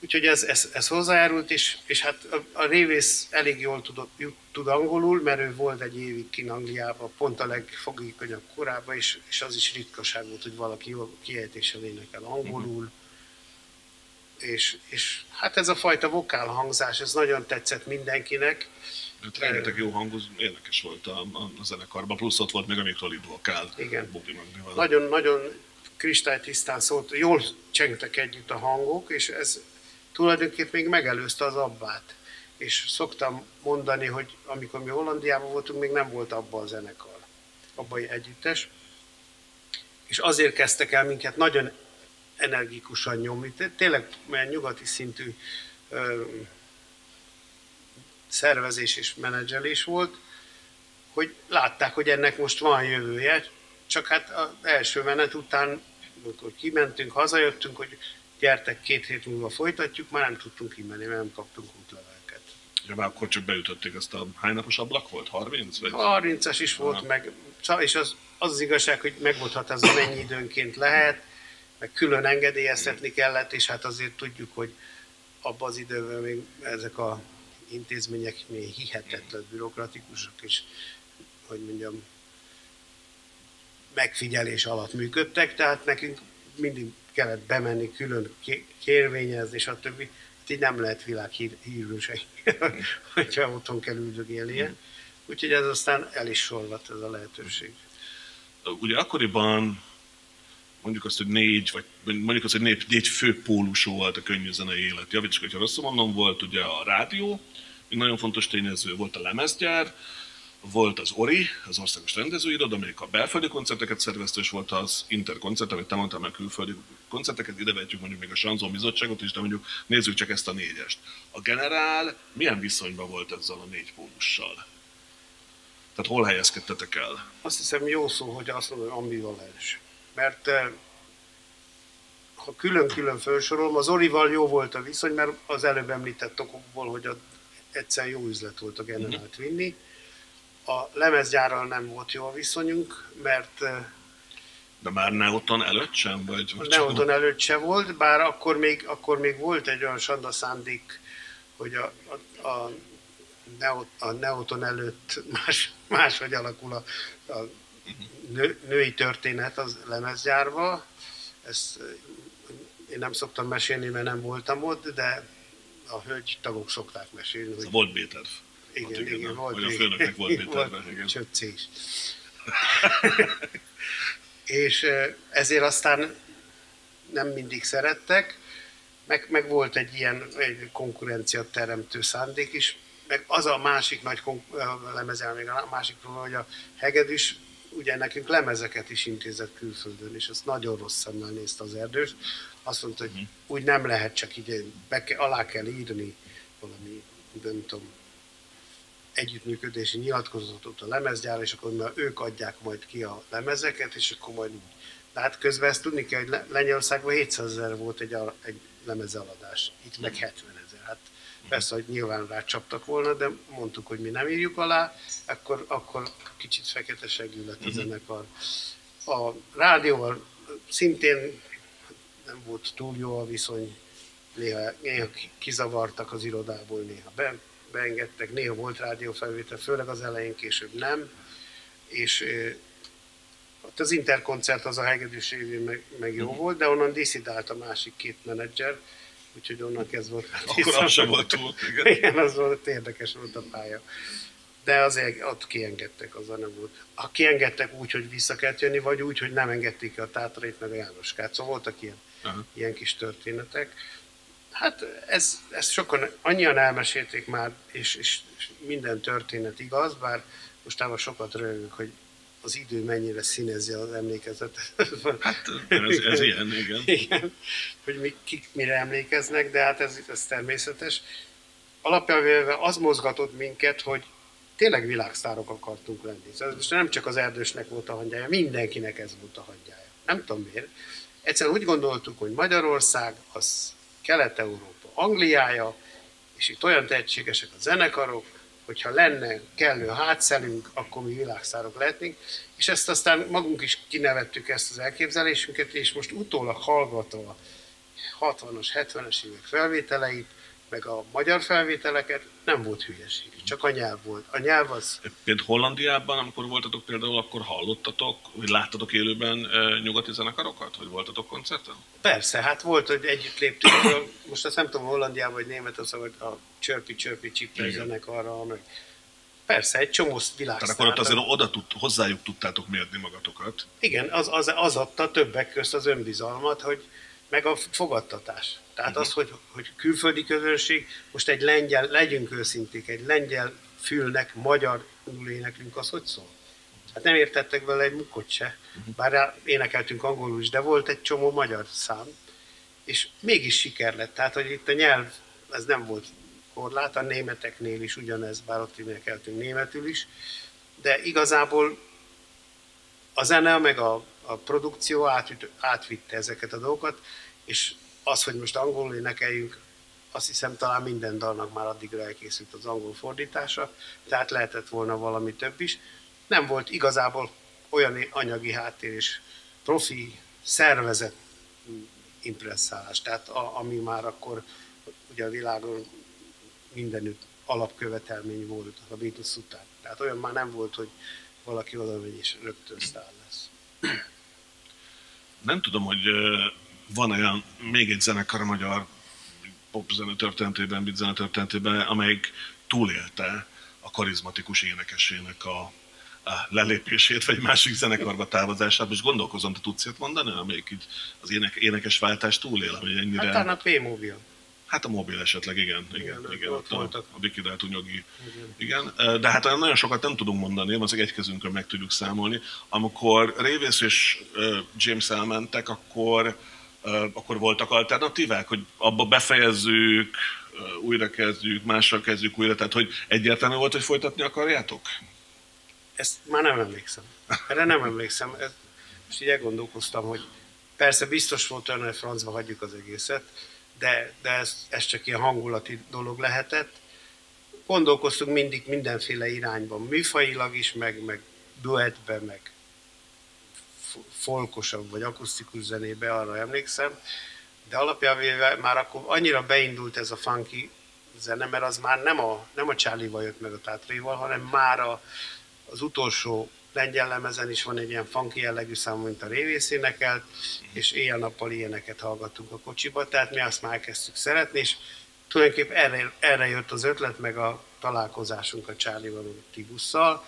Úgyhogy ez, ez, ez hozzájárult, és, és hát a, a révész elég jól tudott, tud angolul, mert ő volt egy évig kin Angliában, pont a legfogékonyabb korában, és, és az is ritkaság volt, hogy valaki jól kiejtéssel énekel angolul. Uh-huh és, és hát ez a fajta vokál hangzás, ez nagyon tetszett mindenkinek. Hát rengeteg jó hangú, érdekes volt a, a, a zenekarban, plusz ott volt még a mikrolid vokál. Igen. Nagyon, nagyon kristálytisztán szólt, jól csengtek együtt a hangok, és ez tulajdonképpen még megelőzte az abbát. És szoktam mondani, hogy amikor mi Hollandiában voltunk, még nem volt abban a zenekar, abban együttes. És azért kezdtek el minket nagyon energikusan nyomni. Tényleg olyan nyugati szintű ö, szervezés és menedzselés volt, hogy látták, hogy ennek most van jövője, csak hát az első menet után, amikor kimentünk, hazajöttünk, hogy gyertek, két hét múlva folytatjuk, már nem tudtunk kimenni, mert nem kaptunk útleveleket. Ja, már akkor csak beütötték ezt a hány napos ablak volt? 30? Vagy? 30-as is volt, Aha. meg, és az, az az igazság, hogy meg volt határozva, mennyi időnként lehet, meg külön engedélyeztetni kellett, és hát azért tudjuk, hogy abban az időben még ezek a intézmények még hihetetlen bürokratikusak, és hogy mondjam, megfigyelés alatt működtek, tehát nekünk mindig kellett bemenni, külön kérvényezni, stb. Hát így nem lehet világhírű [laughs] hogyha otthon kell üldögélnie. Úgyhogy ez aztán el is sorvat ez a lehetőség. Ugye akkoriban mondjuk azt, hogy négy, vagy mondjuk azt, hogy négy, négy fő pólusú volt a könnyű zenei élet. Javítsuk, hogyha rosszul mondom, volt ugye a rádió, egy nagyon fontos tényező, volt a lemezgyár, volt az ORI, az Országos Rendezőiroda, amelyik a belföldi koncerteket szervezte, és volt az Interkoncert, amit te mondtál, meg külföldi koncerteket, ide vetjük mondjuk még a Sanzon Bizottságot is, de mondjuk nézzük csak ezt a négyest. A generál milyen viszonyban volt ezzel a négy pólussal? Tehát hol helyezkedtetek el? Azt hiszem jó szó, hogy azt mondom, ambivalens mert ha külön-külön felsorolom, az Olival jó volt a viszony, mert az előbb említett okokból, hogy a, egyszer jó üzlet volt a generált mhm. vinni. A lemezgyárral nem volt jó a viszonyunk, mert de már Neoton előtt sem? Vagy, vagy Neoton előtt sem volt, bár akkor még, akkor még volt egy olyan sanda szándék, hogy a, a, a, Neot, a Neoton előtt más, máshogy alakul a, a nő, női történet az lemezgyárba. Ezt eh, én nem szoktam mesélni, mert nem voltam ott, de a hölgy tagok szokták mesélni. Hogy... volt Béter. igen, Ott igen, volt. Vagy a főnöknek volt Péterben, igen. Csöcce is. [laughs] és eh, ezért aztán nem mindig szerettek, meg, meg volt egy ilyen egy konkurencia teremtő szándék is, meg az a másik nagy a lemezel, még a másik probléma, hogy a hegedűs ugye nekünk lemezeket is intézett külföldön, és azt nagyon rossz szemmel nézte az erdős. Azt mondta, hogy úgy nem lehet csak így, be ke, alá kell írni valami, nem tudom, együttműködési nyilatkozatot a lemezgyár, és akkor már ők adják majd ki a lemezeket, és akkor majd úgy. De hát közben ezt tudni kell, hogy Le- Lengyelországban 700 ezer volt egy, egy lemezeladás, itt meg 70 ezer. Hát persze, hogy nyilván rácsaptak volna, de mondtuk, hogy mi nem írjuk alá, akkor, akkor kicsit fekete segű lett a zenekar. A rádióval szintén nem volt túl jó a viszony, néha, néha ki- kizavartak az irodából, néha be, beengedtek, néha volt rádiófelvétel, főleg az elején, később nem, és ott az interkoncert az a hegedűs évén meg, meg jó volt, de onnan diszidált a másik két menedzser, úgyhogy onnan kezdve volt. Akkor az sem volt túl. Igen. Igen, az volt, érdekes volt a pálya. De azért ott kiengedtek, azzal nem volt. Ha kiengedtek úgy, hogy vissza kellett jönni, vagy úgy, hogy nem engedték ki a Tátrait meg a Jánoskát. Szóval voltak ilyen, ilyen kis történetek. Hát ez, ezt sokan annyian elmesélték már, és, és, és minden történet igaz, bár mostában sokat röhögök, hogy az idő mennyire színezi az emlékezetet. [laughs] Hát ez, ez ilyen, igen. [laughs] Igen, hogy mi, kik mire emlékeznek, de hát ez, ez természetes. Alapján véve az mozgatott minket, hogy tényleg világsztárok akartunk lenni. Ez nem csak az erdősnek volt a hangyája, mindenkinek ez volt a hangyája. Nem tudom miért. Egyszerűen úgy gondoltuk, hogy Magyarország az Kelet-Európa Angliája, és itt olyan tehetségesek a zenekarok, hogyha lenne kellő hátszelünk, akkor mi világszárok lehetnénk, és ezt aztán magunk is kinevettük ezt az elképzelésünket, és most utólag hallgatva a 60-as, 70-es évek felvételeit, meg a magyar felvételeket, nem volt hülyeség, csak a nyelv volt. A nyelv az Például Hollandiában, amikor voltatok például, akkor hallottatok, vagy láttatok élőben e, nyugati zenekarokat? Vagy voltatok koncerten? Persze, hát volt, hogy együtt léptünk most azt nem tudom, Hollandiában vagy Németországban, a Csörpi Csörpi Csipper zenekarra, meg persze, egy csomó világsztár. Tehát akkor ott azért oda tud, hozzájuk tudtátok mérni magatokat. Igen, az, az, az adta többek közt az önbizalmat, hogy meg a fogadtatás. Tehát az, hogy, hogy külföldi közönség, most egy lengyel, legyünk őszinték, egy lengyel fülnek magyar éneklünk, az hogy szól? Hát nem értettek vele egy mukkot se, Mhm. bár énekeltünk angolul is, de volt egy csomó magyar szám, és mégis siker lett. Tehát, hogy itt a nyelv, ez nem volt korlát, a németeknél is ugyanez, bár ott énekeltünk németül is, de igazából a zene meg a, a produkció átvitt, átvitte ezeket a dolgokat, és az, hogy most angolul énekeljünk, azt hiszem talán minden dalnak már addigra elkészült az angol fordítása, tehát lehetett volna valami több is. Nem volt igazából olyan anyagi háttér és profi szervezet impresszálás, tehát a, ami már akkor ugye a világon mindenütt alapkövetelmény volt a Beatles után. Tehát olyan már nem volt, hogy valaki oda megy és rögtön sztár lesz. Nem tudom, hogy van olyan még egy zenekar a magyar popzene történetében, beatzene történetében, amelyik túlélte a karizmatikus énekesének a, lelépését, vagy másik zenekarba távozását. Most gondolkozom, te tudsz ilyet mondani, amelyik így az ének, énekes váltást túlél, hogy ennyire... Hát talán a P-Mobil. Hát a mobil esetleg, igen. Igen, Igen, igen, ott a, voltak. a. Igen. igen. De hát nagyon sokat nem tudunk mondani, azért egy kezünkön meg tudjuk számolni. Amikor Révész és James elmentek, akkor, akkor voltak alternatívák, hogy abba befejezzük, újra kezdjük, mással kezdjük újra, tehát hogy egyértelmű volt, hogy folytatni akarjátok? Ezt már nem emlékszem. Erre nem emlékszem. Ez, most így elgondolkoztam, hogy persze biztos volt olyan, hogy francba hagyjuk az egészet, de, de ez, ez csak ilyen hangulati dolog lehetett. Gondolkoztunk mindig mindenféle irányban, műfajilag is, meg, meg duettbe, meg folkosabb vagy akusztikus zenébe, arra emlékszem. De alapján már akkor annyira beindult ez a funky zene, mert az már nem a, nem a Charlie-val jött meg a Tátréval, hanem már a, az utolsó lengyel lemezen is van egy ilyen funky jellegű szám, mint a révész énekelt, és éjjel-nappal ilyeneket hallgattunk a kocsiba, tehát mi azt már elkezdtük szeretni, és tulajdonképpen erre, erre jött az ötlet, meg a találkozásunk a Csárlival, a Tibusszal,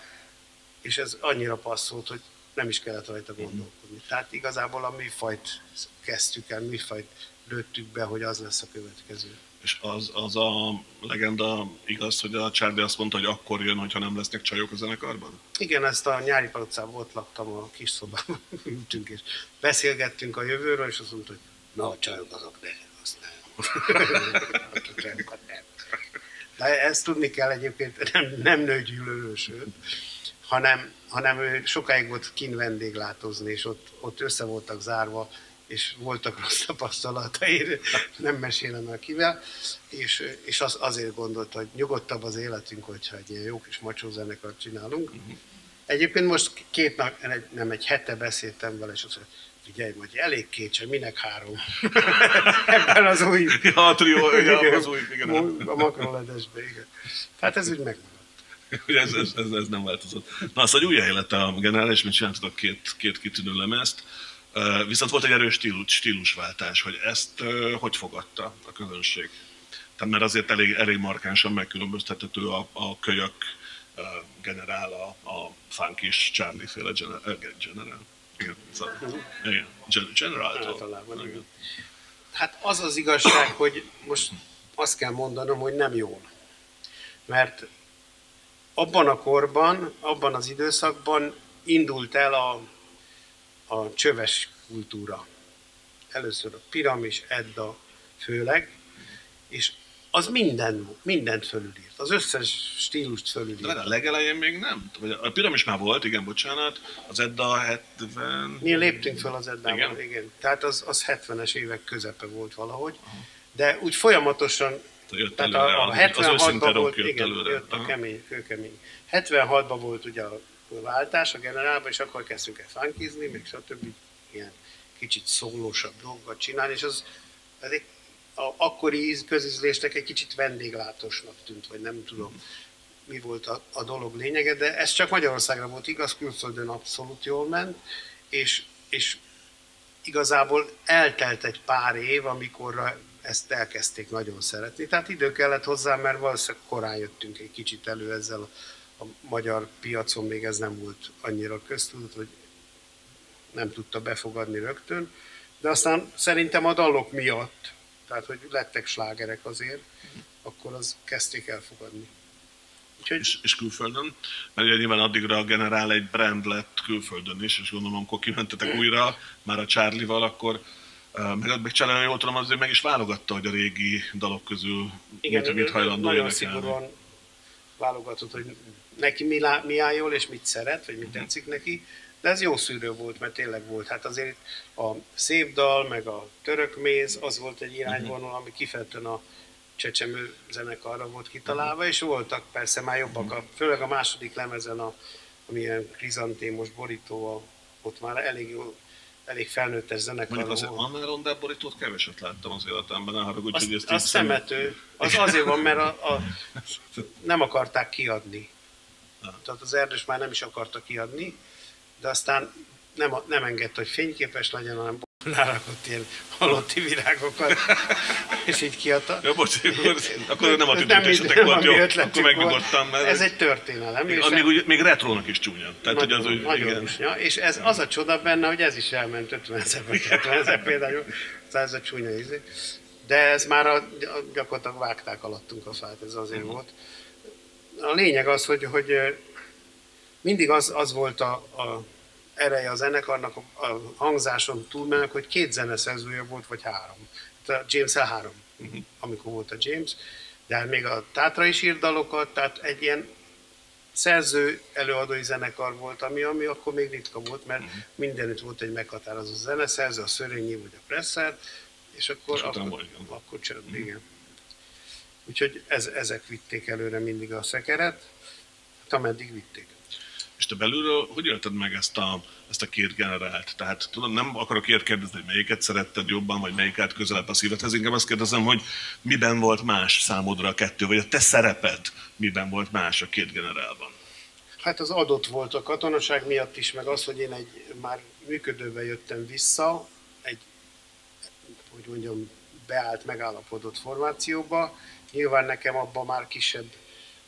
és ez annyira passzolt, hogy nem is kellett rajta gondolkodni. Tehát igazából a műfajt kezdtük el, műfajt lőttük be, hogy az lesz a következő. És az, az a legenda igaz, hogy a Charlie azt mondta, hogy akkor jön, hogyha nem lesznek csajok a zenekarban? Igen, ezt a nyári palocában ott laktam a kis szobában, [laughs] ültünk és beszélgettünk a jövőről, és azt mondta, hogy na a csajok azok ne, azt [laughs] nem. De ezt tudni kell egyébként, nem, nem nőgyűlölő, sőt, hanem, hanem ő sokáig volt kint vendéglátozni, és ott, ott össze voltak zárva, és voltak rossz tapasztalatai, nem mesélem el kivel, és, és az, azért gondolta, hogy nyugodtabb az életünk, hogyha egy ilyen jó kis macsó zenekart csinálunk. Uh-huh. Egyébként most két nap, nem egy hete beszéltem vele, és azt mondja, figyelj, hogy elég kétse, minek három? [laughs] Ebben az új... Ja, a trió, ja, az új, igen. A makroledesben, igen. Tehát ez úgy megmaradt. [laughs] ez, ez, ez, ez, nem változott. Na, azt, hogy újra élet a generális, mint csináltatok két, két kitűnő lemezt, Viszont volt egy erős stílus, stílusváltás, hogy ezt hogy fogadta a közönség. Tehát mert azért elég, elég markánsan megkülönböztethető a, a kölyök generál, a, a funkis Charlie féle generál. generál. Igen, szóval, igen. General. igen. Hát az az igazság, hogy most azt kell mondanom, hogy nem jól. Mert abban a korban, abban az időszakban indult el a a csöves kultúra. Először a piramis, Edda főleg, és az minden, mindent fölülírt. Az összes stílust fölülírt. De a legelején még nem. A piramis már volt, igen, bocsánat. Az Edda 70... Mi léptünk fel az Eddával, igen. igen. Tehát az, az 70-es évek közepe volt valahogy. De úgy folyamatosan Jött tehát előre, a, a 76-ban volt, igen, előre. jött a kemény, kőkemény. 76-ban volt ugye a váltás a generálban, és akkor kezdtünk el funkizni, még stb. ilyen kicsit szólósabb dolgokat csinálni, és az pedig a akkori közizlésnek egy kicsit vendéglátósnak tűnt, vagy nem tudom, mi volt a, a dolog lényege, de ez csak Magyarországra volt igaz, külföldön abszolút jól ment, és, és igazából eltelt egy pár év, amikor ezt elkezdték nagyon szeretni. Tehát idő kellett hozzá, mert valószínűleg korán jöttünk egy kicsit elő ezzel a magyar piacon még ez nem volt annyira köztudott, hogy nem tudta befogadni rögtön, de aztán szerintem a dalok miatt, tehát hogy lettek slágerek azért, akkor az kezdték elfogadni. Úgyhogy... És, és külföldön? Mert ugye nyilván addigra a generál egy brand lett külföldön is, és gondolom, amikor kimentetek újra, már a Charlie-val, akkor meg, meg Charlie, jól tudom, azért meg is válogatta, hogy a régi dalok közül Igen, mit, mit hajlandó nagyon szigorúan válogatott, hogy neki mi, lá, mi áll jól, és mit szeret, vagy mit tetszik neki, de ez jó szűrő volt, mert tényleg volt. Hát azért a szép dal, meg a török méz, az volt egy irányvonal, ami kifejezetten a csecsemő zenekarra volt kitalálva, és voltak persze már jobbak, a, főleg a második lemezen, a, amilyen krizantémos borító, a, ott már elég jó elég felnőttes zenekar. Mondjuk azért Anna Rondell borítót keveset láttam az életemben, ne haragudj, hogy ezt Az szemető. Az azért van, mert a, a, nem akarták kiadni. Tehát az erdős már nem is akarta kiadni, de aztán nem, nem engedte, hogy fényképes legyen, hanem rárakott ilyen halotti virágokat, [laughs] és így kiadta. Ja, bocs, [laughs] akkor, akkor nem a tüdőtösetek volt, jó, akkor megnyugodtam. Mert ez egy történelem. Még, és még, úgy, még retrónak is csúnya. Tehát, nagyon, hogy az, nagyon igen. Csúnya. És ez az a csoda benne, hogy ez is elment 50 ezer vagy 70 ezer például, ez a csúnya ízé. De ez már a, gyakorlatilag vágták alattunk a fát, ez azért uh-huh. volt. A lényeg az, hogy, hogy mindig az, az volt a, a ereje a zenekarnak a, a hangzáson túlmennek, hogy két zeneszerzője volt, vagy három. Tehát james három, uh-huh. amikor volt a James, de hát még a Tátra is írt dalokat, tehát egy ilyen szerző előadói zenekar volt, ami, ami akkor még ritka volt, mert uh-huh. mindenütt volt egy meghatározó zeneszerző, a Szörényi vagy a Presser, és akkor, és akkor, akkor, akkor csönd, uh-huh. igen. Úgyhogy ez, ezek vitték előre mindig a szekeret, hát ameddig vitték. És te belülről hogy élted meg ezt a, ezt a két generált? Tehát tudom, nem akarok ilyet kérdezni, hogy melyiket szeretted jobban, vagy melyiket közelebb a szívedhez, inkább azt kérdezem, hogy miben volt más számodra a kettő, vagy a te szereped miben volt más a két generálban? Hát az adott volt a katonaság miatt is, meg az, hogy én egy már működőbe jöttem vissza, egy, hogy mondjam, beállt, megállapodott formációba. Nyilván nekem abban már kisebb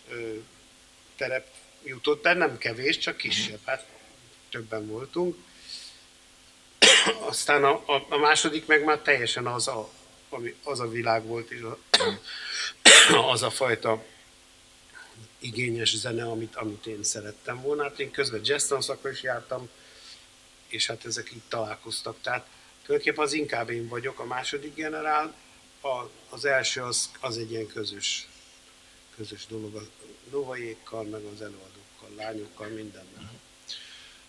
ö, terep jutott, de nem kevés, csak kisebb, hát többen voltunk. Aztán a, a, a második meg már teljesen az a, ami, az a világ volt, és a, az a fajta igényes zene, amit, amit én szerettem volna. Hát én közben jazz is jártam, és hát ezek így találkoztak. Tehát tulajdonképpen az inkább én vagyok, a második generál, a, az első az, az egy ilyen közös, közös dolog a novaiékkal, meg az előadókkal, lányokkal, mindennel.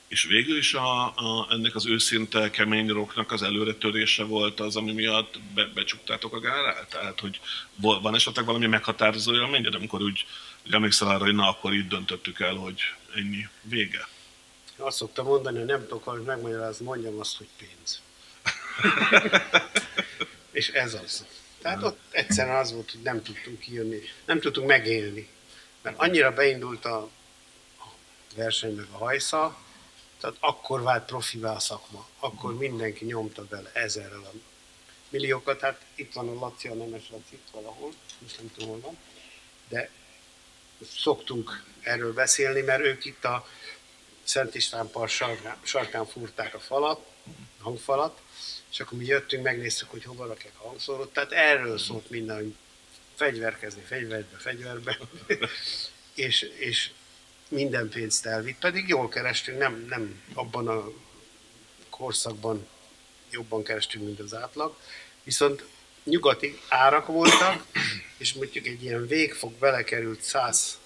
És végül is a, a, ennek az őszinte kemény rocknak az előretörése volt az, ami miatt be, becsuktátok a gárát? Tehát, hogy van esetleg valami meghatározó élményed, amikor úgy, úgy emlékszel arra, hogy na, akkor itt döntöttük el, hogy ennyi vége? Azt szoktam mondani, hogy nem tudok hogy megmagyarázni, mondjam azt, hogy pénz. [laughs] és ez az. Tehát ott egyszerűen az volt, hogy nem tudtunk kijönni, nem tudtunk megélni. Mert annyira beindult a verseny meg a hajsza, tehát akkor vált profivá a szakma. Akkor mindenki nyomta bele ezerrel a milliókat. Hát itt van a Laci, a Nemes Laci itt valahol, most nem tudom, hol van. De szoktunk erről beszélni, mert ők itt a Szent István par sarkán, sarkán fúrták a falat, a hangfalat, és akkor mi jöttünk, megnéztük, hogy hova rakják a hangszórót. Tehát erről szólt minden, hogy fegyverkezni, fegyverbe, fegyverbe. [laughs] és, és minden pénzt elvitt, pedig jól kerestünk, nem, nem abban a korszakban jobban kerestünk, mint az átlag, viszont nyugati árak voltak, és mondjuk egy ilyen végfog belekerült 100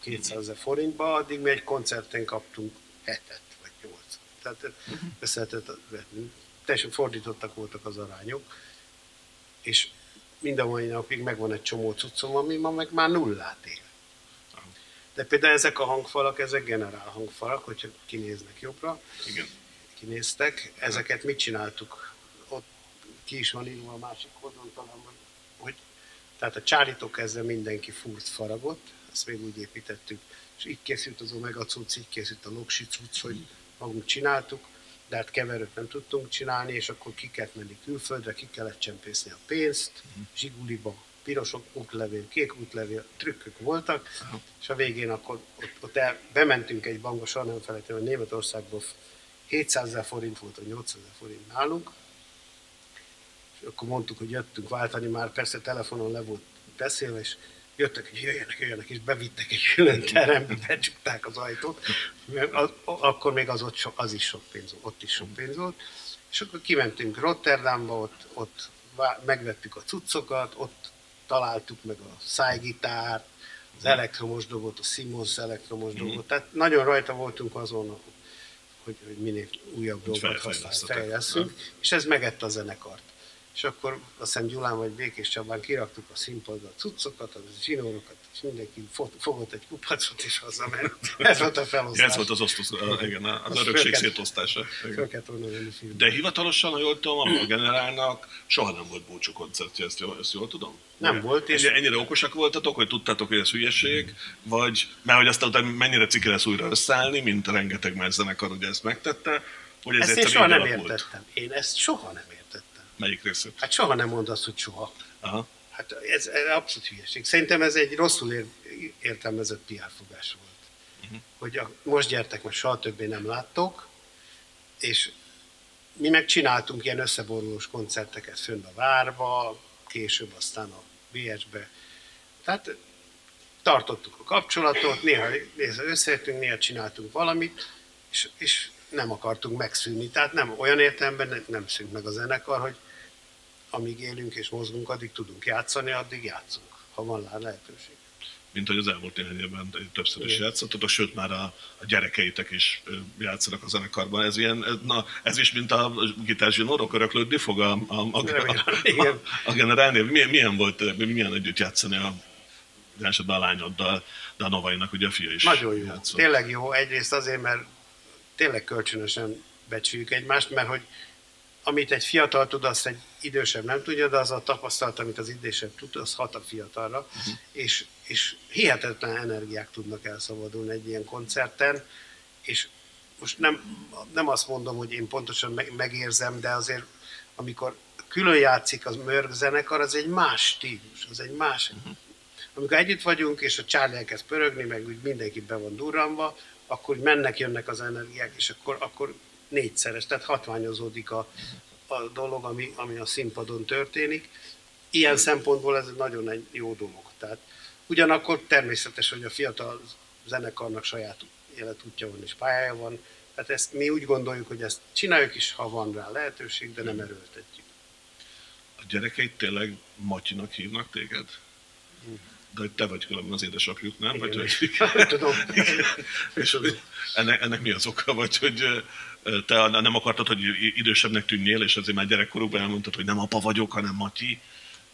200 ezer forintba, addig mi egy koncerten kaptunk hetet vagy nyolc. Tehát ezt lehetett vetni. Teljesen fordítottak voltak az arányok, és mind a mai napig megvan egy csomó cuccom, ami ma meg már nullát ér. De például ezek a hangfalak, ezek generál hangfalak, hogyha kinéznek jobbra, Igen. kinéztek, ezeket mit csináltuk? Ott ki is van írva a másik oldalon talán, hogy tehát a csárító kezdve mindenki furt faragott, ezt még úgy építettük, és így készült az Omega cucc, így készült a Noxi cucc, hogy magunk csináltuk, de hát keverőt nem tudtunk csinálni, és akkor ki kellett menni külföldre, ki kellett csempészni a pénzt, zsiguliba, piros útlevél, kék útlevél, trükkök voltak, Aha. és a végén akkor ott, ott el, bementünk egy bankba, soha nem felejtem, hogy Németországból 700 ezer forint volt, vagy 800 ezer forint nálunk, és akkor mondtuk, hogy jöttünk váltani, már persze telefonon le volt beszélve, és jöttek, hogy jöjjenek, jöjjenek, és bevittek egy külön terembe, becsukták az ajtót, mert akkor még az, ott so, az is sok pénz volt, ott is sok pénz volt, és akkor kimentünk Rotterdamba, ott, ott megvettük a cuccokat, ott találtuk meg a szájgitárt, az elektromos dogot, a Simons elektromos mm. dogot, tehát nagyon rajta voltunk azon, hogy, hogy minél újabb dolgot használjuk, fejleszünk, és ez megette a zenekart és akkor azt hiszem Gyulán vagy Békés Csabán kiraktuk a színpadra a cuccokat, a zsinórokat, és mindenki fogott egy kupacot, és hazament. [laughs] Ez volt a felosztás. Ez volt az, osztoz, igen, az örökség szétosztása. De hivatalosan, ha jól tudom, a generálnak soha nem volt búcsú koncertje, ezt, ezt jól tudom? Nem volt. És ennyire, ennyire okosak voltatok, hogy tudtátok, hogy ez hülyeség, vagy mert hogy aztán mennyire ciki lesz újra összeállni, mint rengeteg más zenekar, ugye ezt megtette, hogy ez ezt én soha nem értettem. Én ezt soha nem. Melyik részét? Hát soha nem mondasz, hogy soha. Aha. Hát ez, ez abszolút hülyeség. Szerintem ez egy rosszul ér, értelmezett PR fogás volt. Uh-huh. Hogy a, most gyertek, most soha többé nem láttok, és mi meg csináltunk ilyen összeborulós koncerteket fönn a Várba, később aztán a BS-be. Tehát tartottuk a kapcsolatot, néha, néha összejöttünk, néha csináltunk valamit, és, és nem akartunk megszűnni. Tehát nem olyan értelemben nem szűnt meg a zenekar, hogy amíg élünk és mozgunk, addig tudunk játszani, addig játszunk, ha van rá lehetőség. Mint hogy az elmúlt néhány évben többször is játszottatok, sőt már a, a gyerekeitek is játszanak a zenekarban. Ez, ilyen, na, ez is, mint a gitárzsinórok öröklődni fog a, a, a, a, a, a generálnél. Milyen, milyen volt, milyen együtt játszani a, a lányoddal, de a Novainak ugye a fia is Nagyon jó. Játszott. Tényleg jó. Egyrészt azért, mert tényleg kölcsönösen becsüljük egymást, mert hogy amit egy fiatal tud, azt egy idősebb nem tudja, de az a tapasztalat, amit az idősebb tud, az hat a fiatalra, uh-huh. és, és hihetetlen energiák tudnak elszabadulni egy ilyen koncerten, és most nem, nem azt mondom, hogy én pontosan megérzem, de azért amikor külön játszik az mörg zenekar, az egy más stílus, az egy más, uh-huh. Amikor együtt vagyunk, és a Charlie elkezd pörögni, meg úgy mindenki be van durranva, akkor mennek, jönnek az energiák, és akkor, akkor négyszeres, tehát hatványozódik a, a dolog, ami, ami a színpadon történik. Ilyen szempontból ez nagyon egy jó dolog. Tehát ugyanakkor természetes, hogy a fiatal zenekarnak saját életútja van és pályája van, tehát ezt mi úgy gondoljuk, hogy ezt csináljuk is, ha van rá lehetőség, de nem erőltetjük. A gyerekeit tényleg Matyinak hívnak téged? De hogy te vagy különben az édesapjuk, nem? Igen, Vagy, hogy... [laughs] tudom. és ennek, ennek mi az oka? Vagy hogy te nem akartad, hogy idősebbnek tűnjél, és azért már gyerekkorukban elmondtad, hogy nem apa vagyok, hanem Matyi?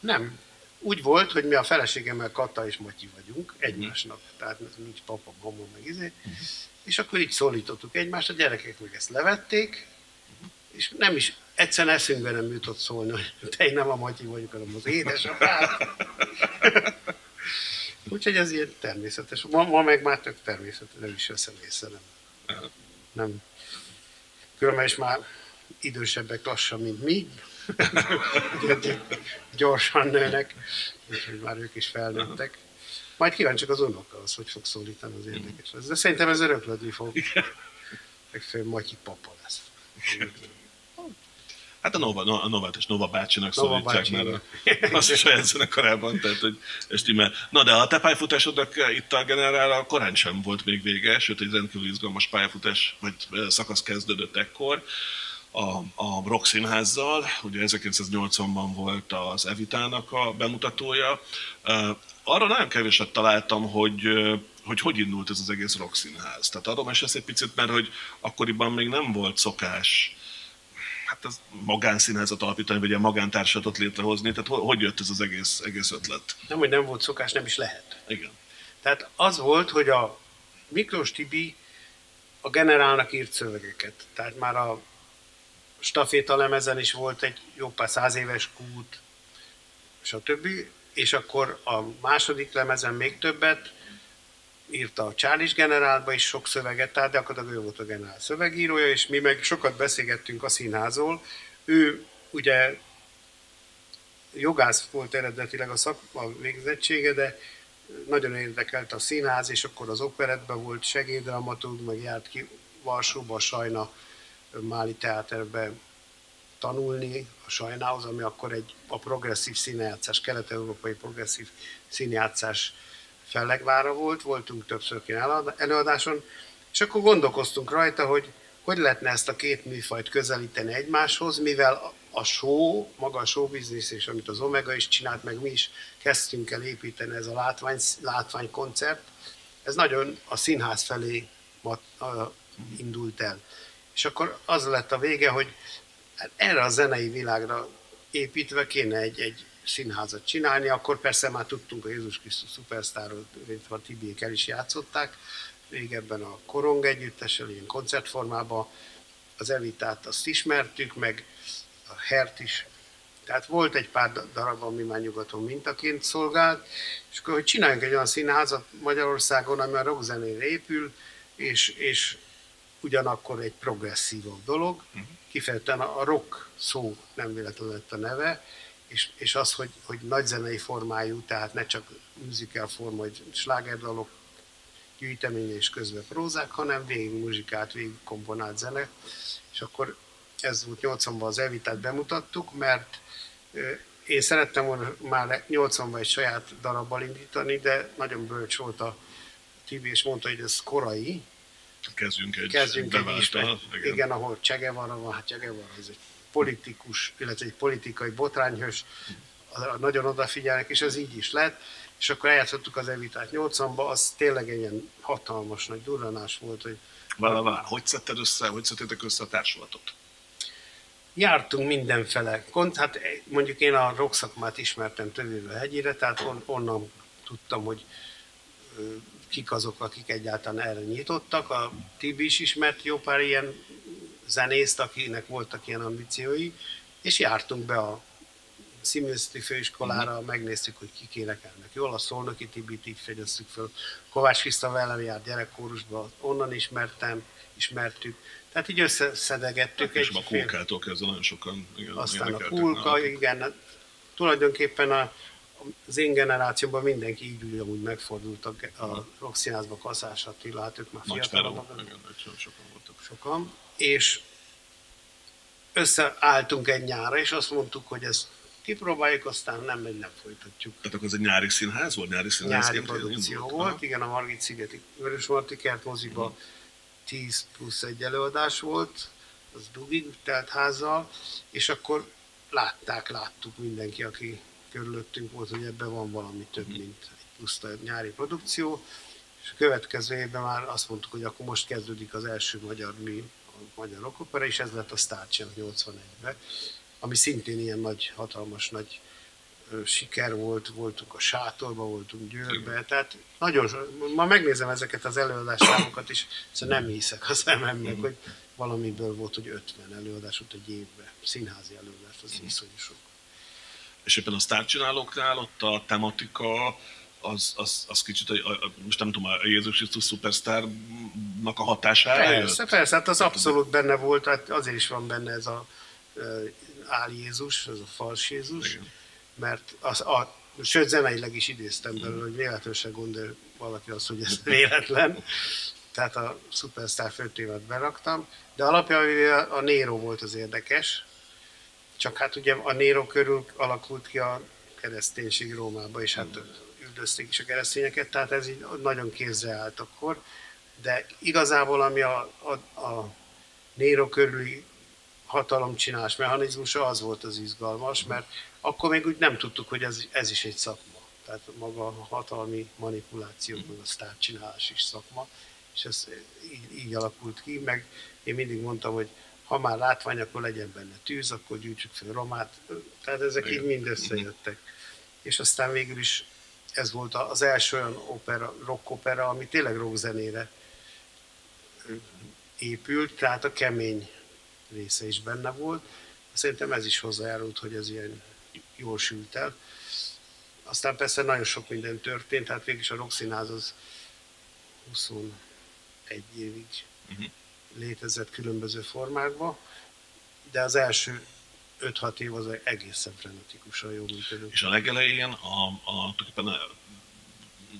Nem. Úgy volt, hogy mi a feleségemmel Kata és Matyi vagyunk egymásnak. Tehát nincs papa, mama, meg izé. Uh-huh. És akkor így szólítottuk egymást, a gyerekek meg ezt levették, és nem is egyszerűen eszünkbe nem jutott szólni, hogy te nem a Matyi vagyok, hanem az édesapád. [laughs] Úgyhogy ez ilyen természetes. Ma, ma meg már tök természetes, nem is veszem észre, nem. nem. Különben is már idősebbek lassan, mint mi. Gyorsan nőnek, úgyhogy már ők is felnőttek. Majd kíváncsiak az unoka, az hogy fog szólítani, az érdekes. De szerintem ez öröklődni fog. Legfeljebb Matyi papa lesz. Hát a Nova, a Novát és Nova bácsinak Nova szólítják bácsi, már a, [laughs] az a saját zenekarában, tehát hogy stimmel. Na de a te pályafutásodnak itt a generálra korán sem volt még vége, sőt egy rendkívül izgalmas pályafutás, vagy szakasz kezdődött ekkor a, a Rock Színházzal, ugye 1980-ban volt az Evitának a bemutatója. Arra nagyon keveset találtam, hogy hogy hogy indult ez az egész Rock Színház. Tehát arról mesélsz egy picit, mert hogy akkoriban még nem volt szokás hát ez magánszínházat alapítani, vagy ilyen magántársatot létrehozni, tehát hogy jött ez az egész, egész ötlet? Nem, hogy nem volt szokás, nem is lehet. Igen. Tehát az volt, hogy a Miklós Tibi a generálnak írt szövegeket. Tehát már a staféta lemezen is volt egy jó pár száz éves kút, stb. És akkor a második lemezen még többet, írta a Charles generálba is sok szöveget, tehát gyakorlatilag ő volt a generál szövegírója, és mi meg sokat beszélgettünk a színházról. Ő ugye jogász volt eredetileg a szakma végzettsége, de nagyon érdekelt a színház, és akkor az operetben volt segéddramaturg, meg járt ki Varsóba, Sajna Máli Teáterbe tanulni a Sajnához, ami akkor egy a progresszív színjátszás, kelet-európai progresszív színjátszás Fellegvára volt, voltunk többször előadáson, és akkor gondolkoztunk rajta, hogy hogy lehetne ezt a két műfajt közelíteni egymáshoz, mivel a show, maga a show és amit az Omega is csinált, meg mi is kezdtünk el építeni ez a látvány, látványkoncert, ez nagyon a színház felé indult el. És akkor az lett a vége, hogy hát erre a zenei világra építve kéne egy, egy színházat csinálni, akkor persze már tudtunk a Jézus Krisztus szupersztárról, illetve a Tibiék el is játszották, régebben a Korong együttessel, ilyen koncertformában, az Evitát azt ismertük, meg a Hert is. Tehát volt egy pár darab, ami már nyugaton mintaként szolgált, és akkor, hogy csináljunk egy olyan színházat Magyarországon, ami a rockzenére épül, és, és ugyanakkor egy progresszívabb dolog. Uh-huh. Kifejezetten a rock szó nem véletlenül lett a neve, és, és az, hogy, hogy nagy zenei formájú, tehát ne csak musical forma, hogy slágerdalok gyűjteménye és közben prózák, hanem végig muzsikát, végig komponált zene. És akkor ez volt 80-ban az Evitát bemutattuk, mert én szerettem volna már 80-ban egy saját darabbal indítani, de nagyon bölcs volt a Tibi, és mondta, hogy ez korai. Kezdjünk egy Kezdjünk egy igen. igen, ahol Csegevara van, hát Csegevara ez egy politikus, illetve egy politikai botrányhős, nagyon odafigyelnek, és ez így is lett. És akkor eljátszottuk az Evitát 80-ba, az tényleg egy ilyen hatalmas nagy durranás volt, hogy... Várj, várj, hogy szedted össze, hogy szedtétek össze a társulatot? Jártunk mindenfele. Hát mondjuk én a rock szakmát ismertem tövőről hegyére, tehát on, onnan tudtam, hogy kik azok, akik egyáltalán erre nyitottak. A Tibi is ismert jó pár ilyen zenészt, akinek voltak ilyen ambíciói, és jártunk be a színművészeti főiskolára, mm. megnéztük, hogy kik énekelnek jól, a Szolnoki Tibit így fegyeztük föl. Kovács Kriszta velem járt gyerekkórusba, onnan ismertem, ismertük. Tehát így összeszedegettük. Hát, és a kulkától kezdve nagyon sokan igen, Aztán a kulka, igen, tulajdonképpen a, az én generációban mindenki így úgy amúgy megfordult a, a Rokszínházba, Kaszás Attila, hát ők már fiatalabbak. sokan voltak. Sokan. És összeálltunk egy nyára, és azt mondtuk, hogy ezt kipróbáljuk, aztán nem megy, nem folytatjuk. Tehát akkor ez egy nyári színház volt? Nyári színház Nyári produkció volt, Aha. igen, a Margit szigeti Vörös Marti Kert moziba uh-huh. 10 plusz egy előadás volt, az dugig telt házzal, és akkor látták, láttuk mindenki, aki körülöttünk volt, hogy ebben van valami több, mhm. mint egy puszta nyári produkció, és a következő évben már azt mondtuk, hogy akkor most kezdődik az első magyar mű, magyar rockopera, és ez lett a Star 81-ben, ami szintén ilyen nagy, hatalmas nagy siker volt, voltunk a sátorba, voltunk Győrbe, tehát nagyon, ma megnézem ezeket az előadásszámokat is, szóval nem hiszek a szememnek, hogy valamiből volt, hogy 50 előadás volt egy évben, színházi előadás, az iszonyú sok. És éppen a sztárcsinálóknál ott a tematika, az, az, az kicsit, a, a, most nem tudom, a Jézus Krisztus szupersztárnak a hatására Persze, jött? persze, hát az abszolút benne volt, hát azért is van benne ez a Áll Jézus, ez a fals Jézus, Igen. mert az, a, sőt zeneileg is idéztem belőle, hogy véletlenül se gondol valaki azt, hogy ez [laughs] véletlen, tehát a Superstar főtévet beraktam, de alapjában a Nero volt az érdekes, csak hát ugye a Nero körül alakult ki a kereszténység Rómába, és hát üldözték is a keresztényeket, tehát ez így nagyon kézre állt akkor, de igazából ami a, a, a Nero körüli hatalomcsinálás mechanizmusa, az volt az izgalmas, mert akkor még úgy nem tudtuk, hogy ez, ez is egy szakma. Tehát maga a hatalmi manipuláció, a sztárcsinálás is szakma, és ez így, így alakult ki, meg én mindig mondtam, hogy ha már látvány, akkor legyen benne tűz, akkor gyűjtsük fel romát. Tehát ezek Igen. így mind összejöttek. És aztán végül is ez volt az első olyan opera, rock opera, ami tényleg rockzenére épült, tehát a kemény része is benne volt. Szerintem ez is hozzájárult, hogy ez ilyen jól sült el. Aztán persze nagyon sok minden történt, hát is a Roxinház az 21 évig uh-huh. létezett különböző formákban, de az első 5-6 év az egészen frenetikusan jól működött. És a legelején a, a, a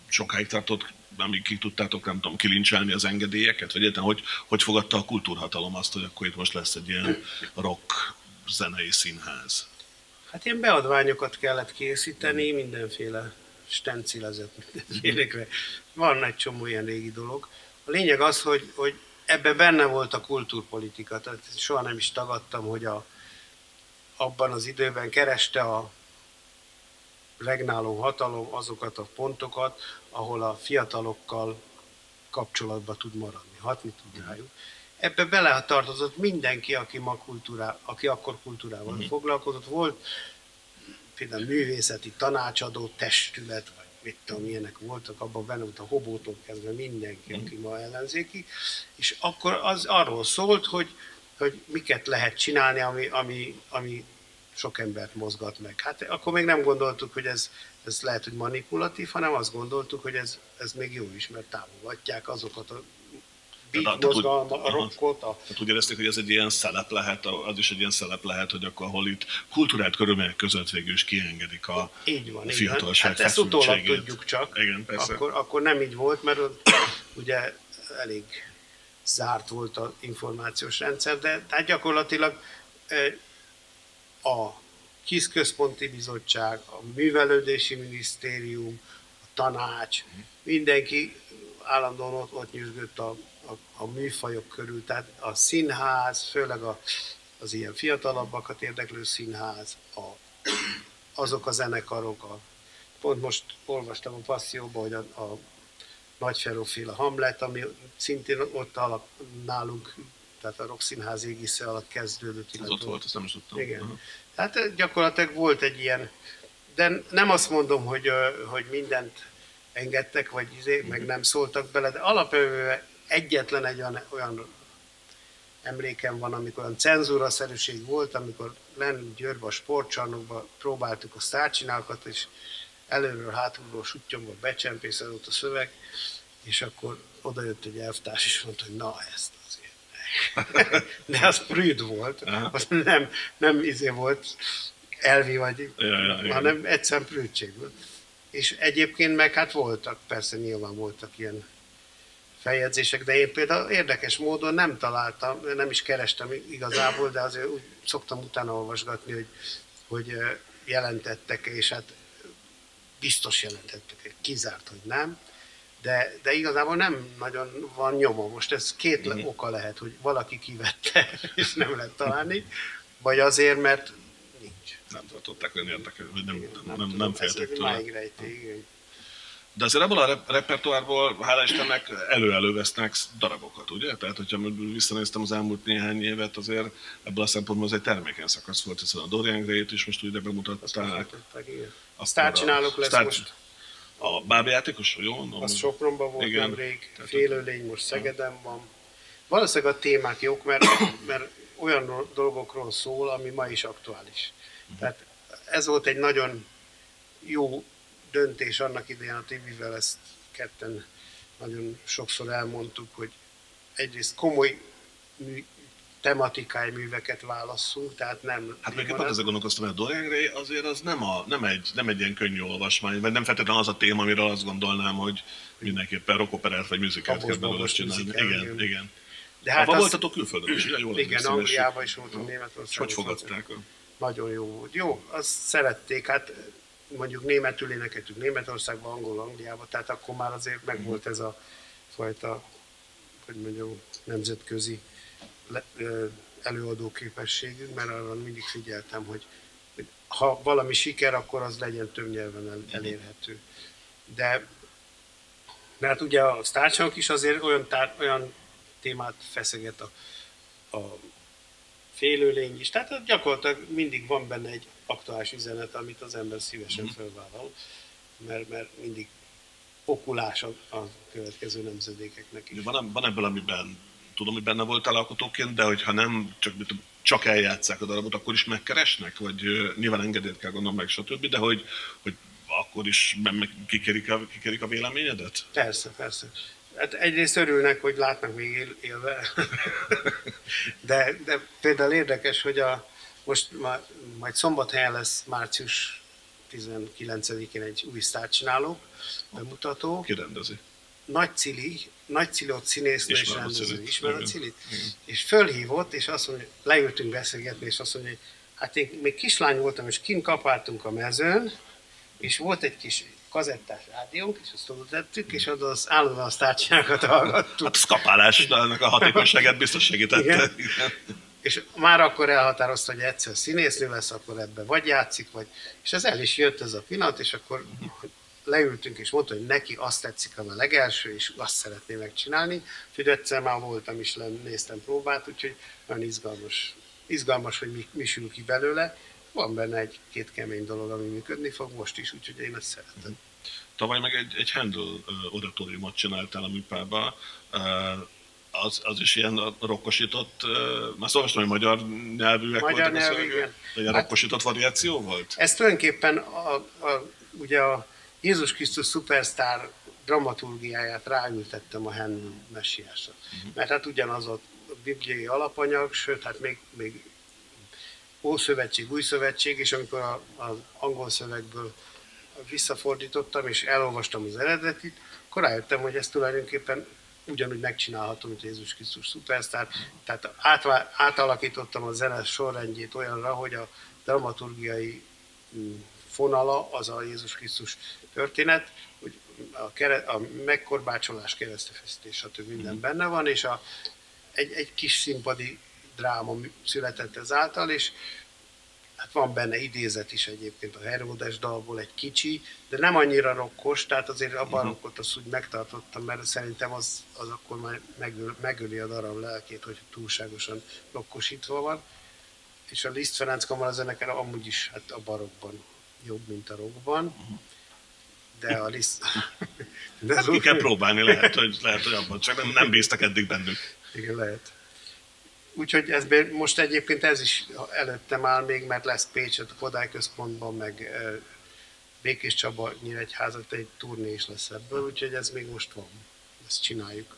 sokáig tartott amíg ki tudtátok, nem tudom, kilincselni az engedélyeket? Vagy egyáltalán hogy, hogy fogadta a kultúrhatalom azt, hogy akkor itt most lesz egy ilyen rock zenei színház? Hát ilyen beadványokat kellett készíteni, mindenféle stencilezett mindenfélekre. Van egy csomó ilyen régi dolog. A lényeg az, hogy, hogy ebben benne volt a kultúrpolitika, tehát soha nem is tagadtam, hogy a, abban az időben kereste a regnáló hatalom azokat a pontokat, ahol a fiatalokkal kapcsolatba tud maradni, hatni tud rájuk. Ebbe beletartozott mindenki, aki, ma kultúrá, aki akkor kultúrával uh-huh. foglalkozott. Volt például művészeti tanácsadó testület, vagy mit tudom, ilyenek voltak, abban benne volt a hobótól kezdve mindenki, uh-huh. aki ma ellenzéki, és akkor az arról szólt, hogy, hogy miket lehet csinálni, ami, ami, ami sok embert mozgat meg. Hát akkor még nem gondoltuk, hogy ez, ez lehet, hogy manipulatív, hanem azt gondoltuk, hogy ez, ez még jó is, mert támogatják azokat a beat mozgalma, a rockot. A... Tehát úgy érezték, hogy ez egy ilyen szelep lehet, az is egy ilyen szelep lehet, hogy akkor, ahol itt kultúrált körülmények között végül is kiengedik a így van, fiatalság Hát ezt utólag tudjuk csak. Igen, persze. Akkor, akkor nem így volt, mert ugye elég zárt volt az információs rendszer, de tehát gyakorlatilag a KISZ központi bizottság, a művelődési minisztérium, a tanács, mindenki állandóan ott, ott nyűzgött a, a, a műfajok körül, tehát a színház, főleg a, az ilyen fiatalabbakat érdeklő színház, a, azok a zenekarok, a, pont most olvastam a passzióban, hogy a, a Nagyferóféle Hamlet, ami szintén ott alap, nálunk tehát a Rock Színház égisze alatt kezdődött. Ez ott volt, ezt nem is tudtam. Igen. Uh-huh. Tehát gyakorlatilag volt egy ilyen, de nem azt mondom, hogy, hogy mindent engedtek, vagy izé, meg nem szóltak bele, de alapvetően egyetlen egy olyan, olyan emlékem van, amikor olyan cenzúraszerűség volt, amikor lenn Győrbe a sportcsarnokba próbáltuk a sztárcsinálkat, és előről, hátulról, sutyomba becsempészedett a szöveg, és akkor oda jött egy elvtárs, és mondta, hogy na ezt [laughs] de az prűd volt, az nem, nem izé volt elvi vagy, Ja, ja, ja. hanem egyszerűen prűdségből. És egyébként meg hát voltak, persze nyilván voltak ilyen feljegyzések, de én például érdekes módon nem találtam, nem is kerestem igazából, de azért úgy szoktam utána olvasgatni, hogy, hogy jelentettek, és hát biztos jelentettek, kizárt, hogy nem, de, de igazából nem nagyon van nyoma. Most ez két le- oka lehet, hogy valaki kivette, [laughs] és nem lehet találni, vagy azért, mert nincs. Nem tartották vagy nem, nem, nem, tudom, nem ez féltek tőle. máig. De azért ebből a rep- repertoárból, hála Istennek, elő-elővesznek darabokat, ugye? Tehát, hogyha visszanéztem az elmúlt néhány évet, azért ebből a szempontból ez egy termékeny szakasz volt, hiszen a Dorian Gray-t is most ugye bemutatták. Akkor Sztárcsinálók lesz Sztár- most. A bábjátékos, jó? No, Az Sopronban volt Igen. nemrég, Tehát- félőlény most Szegeden van. Valószínűleg a témák jók, mert, mert olyan dolgokról szól, ami ma is aktuális. Tehát ez volt egy nagyon jó döntés annak idején a Tibivel, ezt ketten nagyon sokszor elmondtuk, hogy egyrészt komoly mű, tematikai műveket válasszunk, tehát nem... Hát még pont ez- ezzel gondolkoztam, hogy a Dorian Gray azért az nem, a, nem, egy, nem egy ilyen könnyű olvasmány, vagy nem feltétlenül az a téma, amiről azt gondolnám, hogy mindenképpen rockoperát vagy műzikát kell belőle csinálni. műzikál, Igen, igen. igen. De Hát ha az, voltatok külföldön is? Jól igen, Angliában is voltunk, Németországban. hogy fogadták? Nagyon jó volt. Jó, azt szerették, hát mondjuk németül énekeltük Németországban, angol Angliába, tehát akkor már azért megvolt ez a fajta, hogy mondjam, nemzetközi le, előadó képességünk, mert arra mindig figyeltem, hogy, ha valami siker, akkor az legyen több nyelven el, elérhető. De mert ugye a sztárcsánok is azért olyan, tár, olyan témát feszeget a, a félőlény is. Tehát gyakorlatilag mindig van benne egy aktuális üzenet, amit az ember szívesen felvállal, mert, mert mindig okulás a, a következő nemzedékeknek is. Van, van ebből, amiben tudom, hogy benne voltál alkotóként, de hogyha nem csak, csak eljátszák a darabot, akkor is megkeresnek? Vagy nyilván engedélyt kell gondolom meg, stb., de hogy, hogy akkor is kikérik a, kikérik a véleményedet? Persze, persze. Hát egyrészt örülnek, hogy látnak még él, élve, [laughs] de, de például érdekes, hogy a, most ma, majd szombathelyen lesz március 19-én egy új sztárcsináló bemutató. Ki rendezi? Nagy Cili, Nagy Cilot színésznő és rendező. Cilit, Ismer a igen. Cilit? És fölhívott, és azt mondja, leültünk beszélgetni, és azt mondja, hogy hát én még kislány voltam, és kint kapáltunk a mezőn, és volt egy kis kazettás rádiónk, és azt oda tettük, és oda az állandóan a sztárcsinákat hallgattuk. Hát a szkapálás, de ennek a hatékonyságát biztos segítette. Igen. Igen. És már akkor elhatározta, hogy egyszer színésznő lesz, akkor ebbe vagy játszik, vagy... És ez el is jött ez a pillanat, és akkor leültünk, és mondta, hogy neki azt tetszik, a legelső, és azt szeretné megcsinálni. Úgyhogy egyszer már voltam is, néztem próbát, úgyhogy nagyon izgalmas, izgalmas hogy mi, mi sül ki belőle. Van benne egy-két kemény dolog, ami működni fog most is, úgyhogy én ezt szeretem. Tavaly meg egy, egy Handel ö, oratóriumot csináltál a műpába. Ö, Az, az is ilyen rokkosított, már olvastam, hogy magyar nyelvűek Magyar voltak nyelvű, igen. De ilyen Hát- rokkosított variáció volt? Ez tulajdonképpen a, a, ugye a Jézus Krisztus szupersztár dramaturgiáját ráültettem a Handel messiásra. Mert hát ugyanaz a bibliai alapanyag, sőt, hát még, még Ószövetség, Új Szövetség, és amikor az angol szövegből visszafordítottam, és elolvastam az eredetit, akkor rájöttem, hogy ezt tulajdonképpen ugyanúgy megcsinálhatom, mint Jézus Krisztus szupersztár. Tehát átvá- átalakítottam a zene sorrendjét olyanra, hogy a dramaturgiai mm, fonala az a Jézus Krisztus történet, hogy a, kere, a megkorbácsolás, keresztefesztés, stb. minden benne van, és a, egy, egy kis színpadi dráma született ezáltal, és hát van benne idézet is egyébként a Heródes dalból egy kicsi, de nem annyira rokkos, tehát azért a barokkot azt úgy megtartottam, mert szerintem az, az akkor már megöl, megöli a darab lelkét, hogy túlságosan rokkosítva van. És a Liszt Ferenc kamarazenekar amúgy is hát a barokban jobb, mint a rockban. De a Liszt... [laughs] De Hát ki kell próbálni, lehet, hogy, lehet, hogy abban csak nem, nem bíztak eddig bennük. Igen, lehet. Úgyhogy ez, most egyébként ez is előttem áll még, mert lesz Pécset a Kodály Központban, meg Békés Csaba, Nyíregyházat, egy turné is lesz ebből, úgyhogy ez még most van. Ezt csináljuk.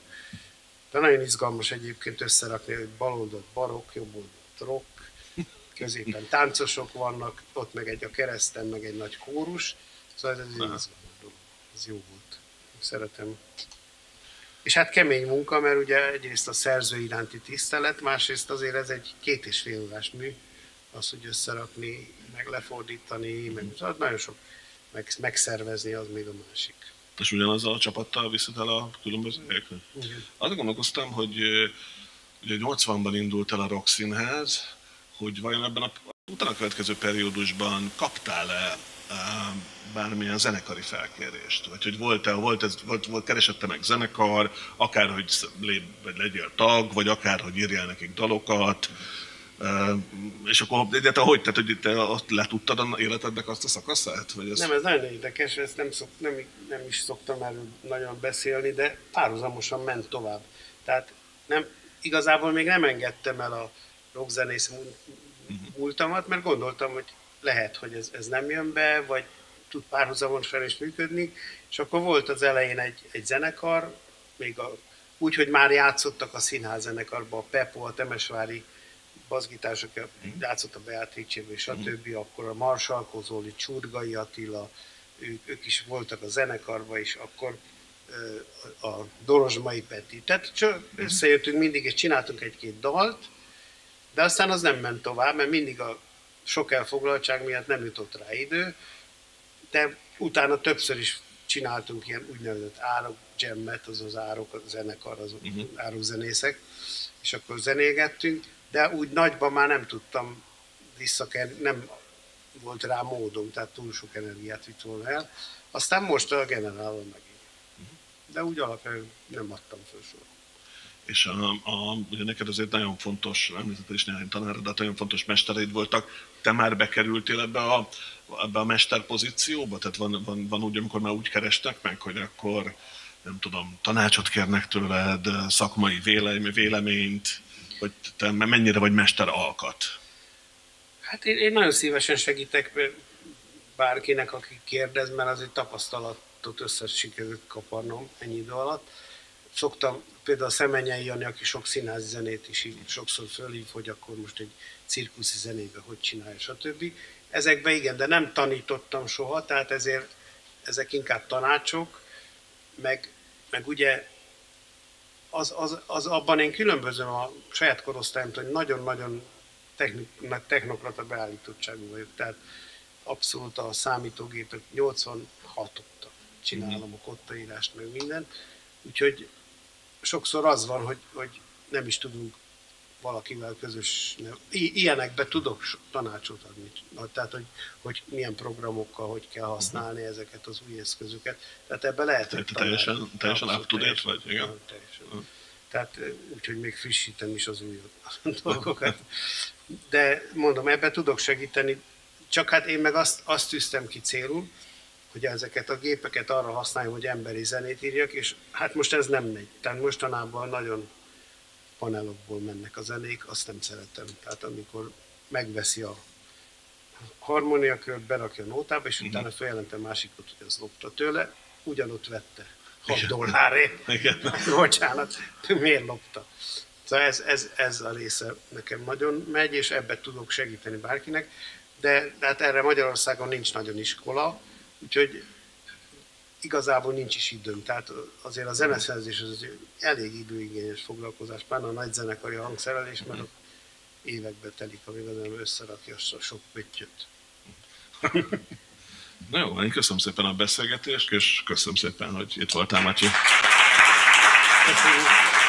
De nagyon izgalmas egyébként összerakni, hogy baloldalt barokk, jobb oldalt rock, középen táncosok vannak, ott meg egy a kereszten, meg egy nagy kórus, szóval ez, ez, ez jó volt. Szeretem. És hát kemény munka, mert ugye egyrészt a szerző iránti tisztelet, másrészt azért ez egy két és fél órás mű, az, hogy összerakni, meg lefordítani, meg szóval nagyon sok meg, megszervezni, az még a másik. És ugyanazzal a csapattal viszed el a különböző helyekre? Azt gondolkoztam, hogy ugye 80-ban indult el a Rock Színház, hogy vajon ebben a utána következő periódusban kaptál-e bármilyen zenekari felkérést? Vagy hogy volt-e, volt, ez, volt, volt keresette meg zenekar, akár hogy lé, vagy legyél tag, vagy akár hogy írjál nekik dalokat, és akkor de te hogy, tehát, hogy te ott letudtad a életednek azt a szakaszát? Vagy ez... Nem, ez nagyon érdekes, ezt nem, szok, nem, nem is szoktam erről nagyon beszélni, de párhuzamosan ment tovább. Tehát nem, igazából még nem engedtem el a rockzenész mhm. múltamat, mert gondoltam, hogy lehet, hogy ez, ez nem jön be, vagy tud párhuzamosan is működni, és akkor volt az elején egy, egy zenekar, még a, úgy, hogy már játszottak a színház zenekarban, a Pepo, a Temesvári baszgitások, játszott a Beatrice és a többi, akkor a Marsalkozóli, Csurgai Attila, ők, ők is voltak a zenekarban, és akkor a Dorozsmai Peti. Tehát csak összejöttünk mindig, és csináltunk egy-két dalt, de aztán az nem ment tovább, mert mindig a sok elfoglaltság miatt nem jutott rá idő, de utána többször is csináltunk ilyen úgynevezett árok jammet, az az árok, a zenekar, az uh-huh. árokzenészek, és akkor zenégettünk, de úgy nagyban már nem tudtam visszakerülni, nem volt rá módom, tehát túl sok energiát vitt volna el. Aztán most a generálon megint. De úgy alapján nem adtam föl soha. És a, a, ugye neked azért nagyon fontos, említetted is néhány tanárod, de nagyon fontos mestereid voltak. Te már bekerültél ebbe a, ebbe a mester pozícióba? Tehát van, van, van úgy, amikor már úgy kerestek meg, hogy akkor nem tudom, tanácsot kérnek tőled, szakmai véleményt, hogy te mennyire vagy mester alkat? Hát én, én nagyon szívesen segítek bárkinek, aki kérdez, mert azért tapasztalatot össze sikerült kaparnom ennyi idő alatt. Szoktam például a Szemenyei Jani, aki sok színházi zenét is így sokszor fölhív, hogy akkor most egy cirkuszi zenébe hogy csinálja, stb. Ezekbe igen, de nem tanítottam soha, tehát ezért ezek inkább tanácsok, meg, meg ugye az, az, az abban én különbözöm a saját korosztályomtól, hogy nagyon-nagyon technokrata beállítottságú vagyok. Tehát abszolút a számítógépek 86 óta csinálom mhm. a kottaírást, meg mindent. Úgyhogy sokszor az van, hogy, hogy nem is tudunk valakivel közös, I- ilyenekbe tudok tanácsot adni. Tehát, hogy, hogy milyen programokkal, hogy kell használni uh-huh. ezeket az új eszközöket. Tehát ebbe lehet, hogy teljesen, teljesen up to date vagy? Igen. Teljesen. Uh-huh. Tehát úgyhogy még frissítem is az új dolgokat. De mondom, ebbe tudok segíteni, csak hát én meg azt, azt tűztem ki célul, hogy ezeket a gépeket arra használjam, hogy emberi zenét írjak, és hát most ez nem megy. Tehát mostanában nagyon panelokból mennek a zenék, azt nem szeretem. Tehát amikor megveszi a harmóniakört, berakja a nótába, és uh-huh. utána feljelentem másikot, hogy ez lopta tőle, ugyanott vette. 6 Igen. dollárért. [laughs] Igen. [laughs] Bocsánat, miért lopta? Szóval ez, ez, ez a része nekem nagyon megy, és ebbe tudok segíteni bárkinek, de, de hát erre Magyarországon nincs nagyon iskola, úgyhogy igazából nincs is időm. Tehát azért a zeneszerzés az elég időigényes foglalkozás, pláne a nagy zenekari hangszerelés, mert ott évekbe telik, amíg az ember összerakja a sok pöttyöt. Na jó, én köszönöm szépen a beszélgetést, és köszönöm szépen, hogy itt voltál, Matyi. Köszönöm.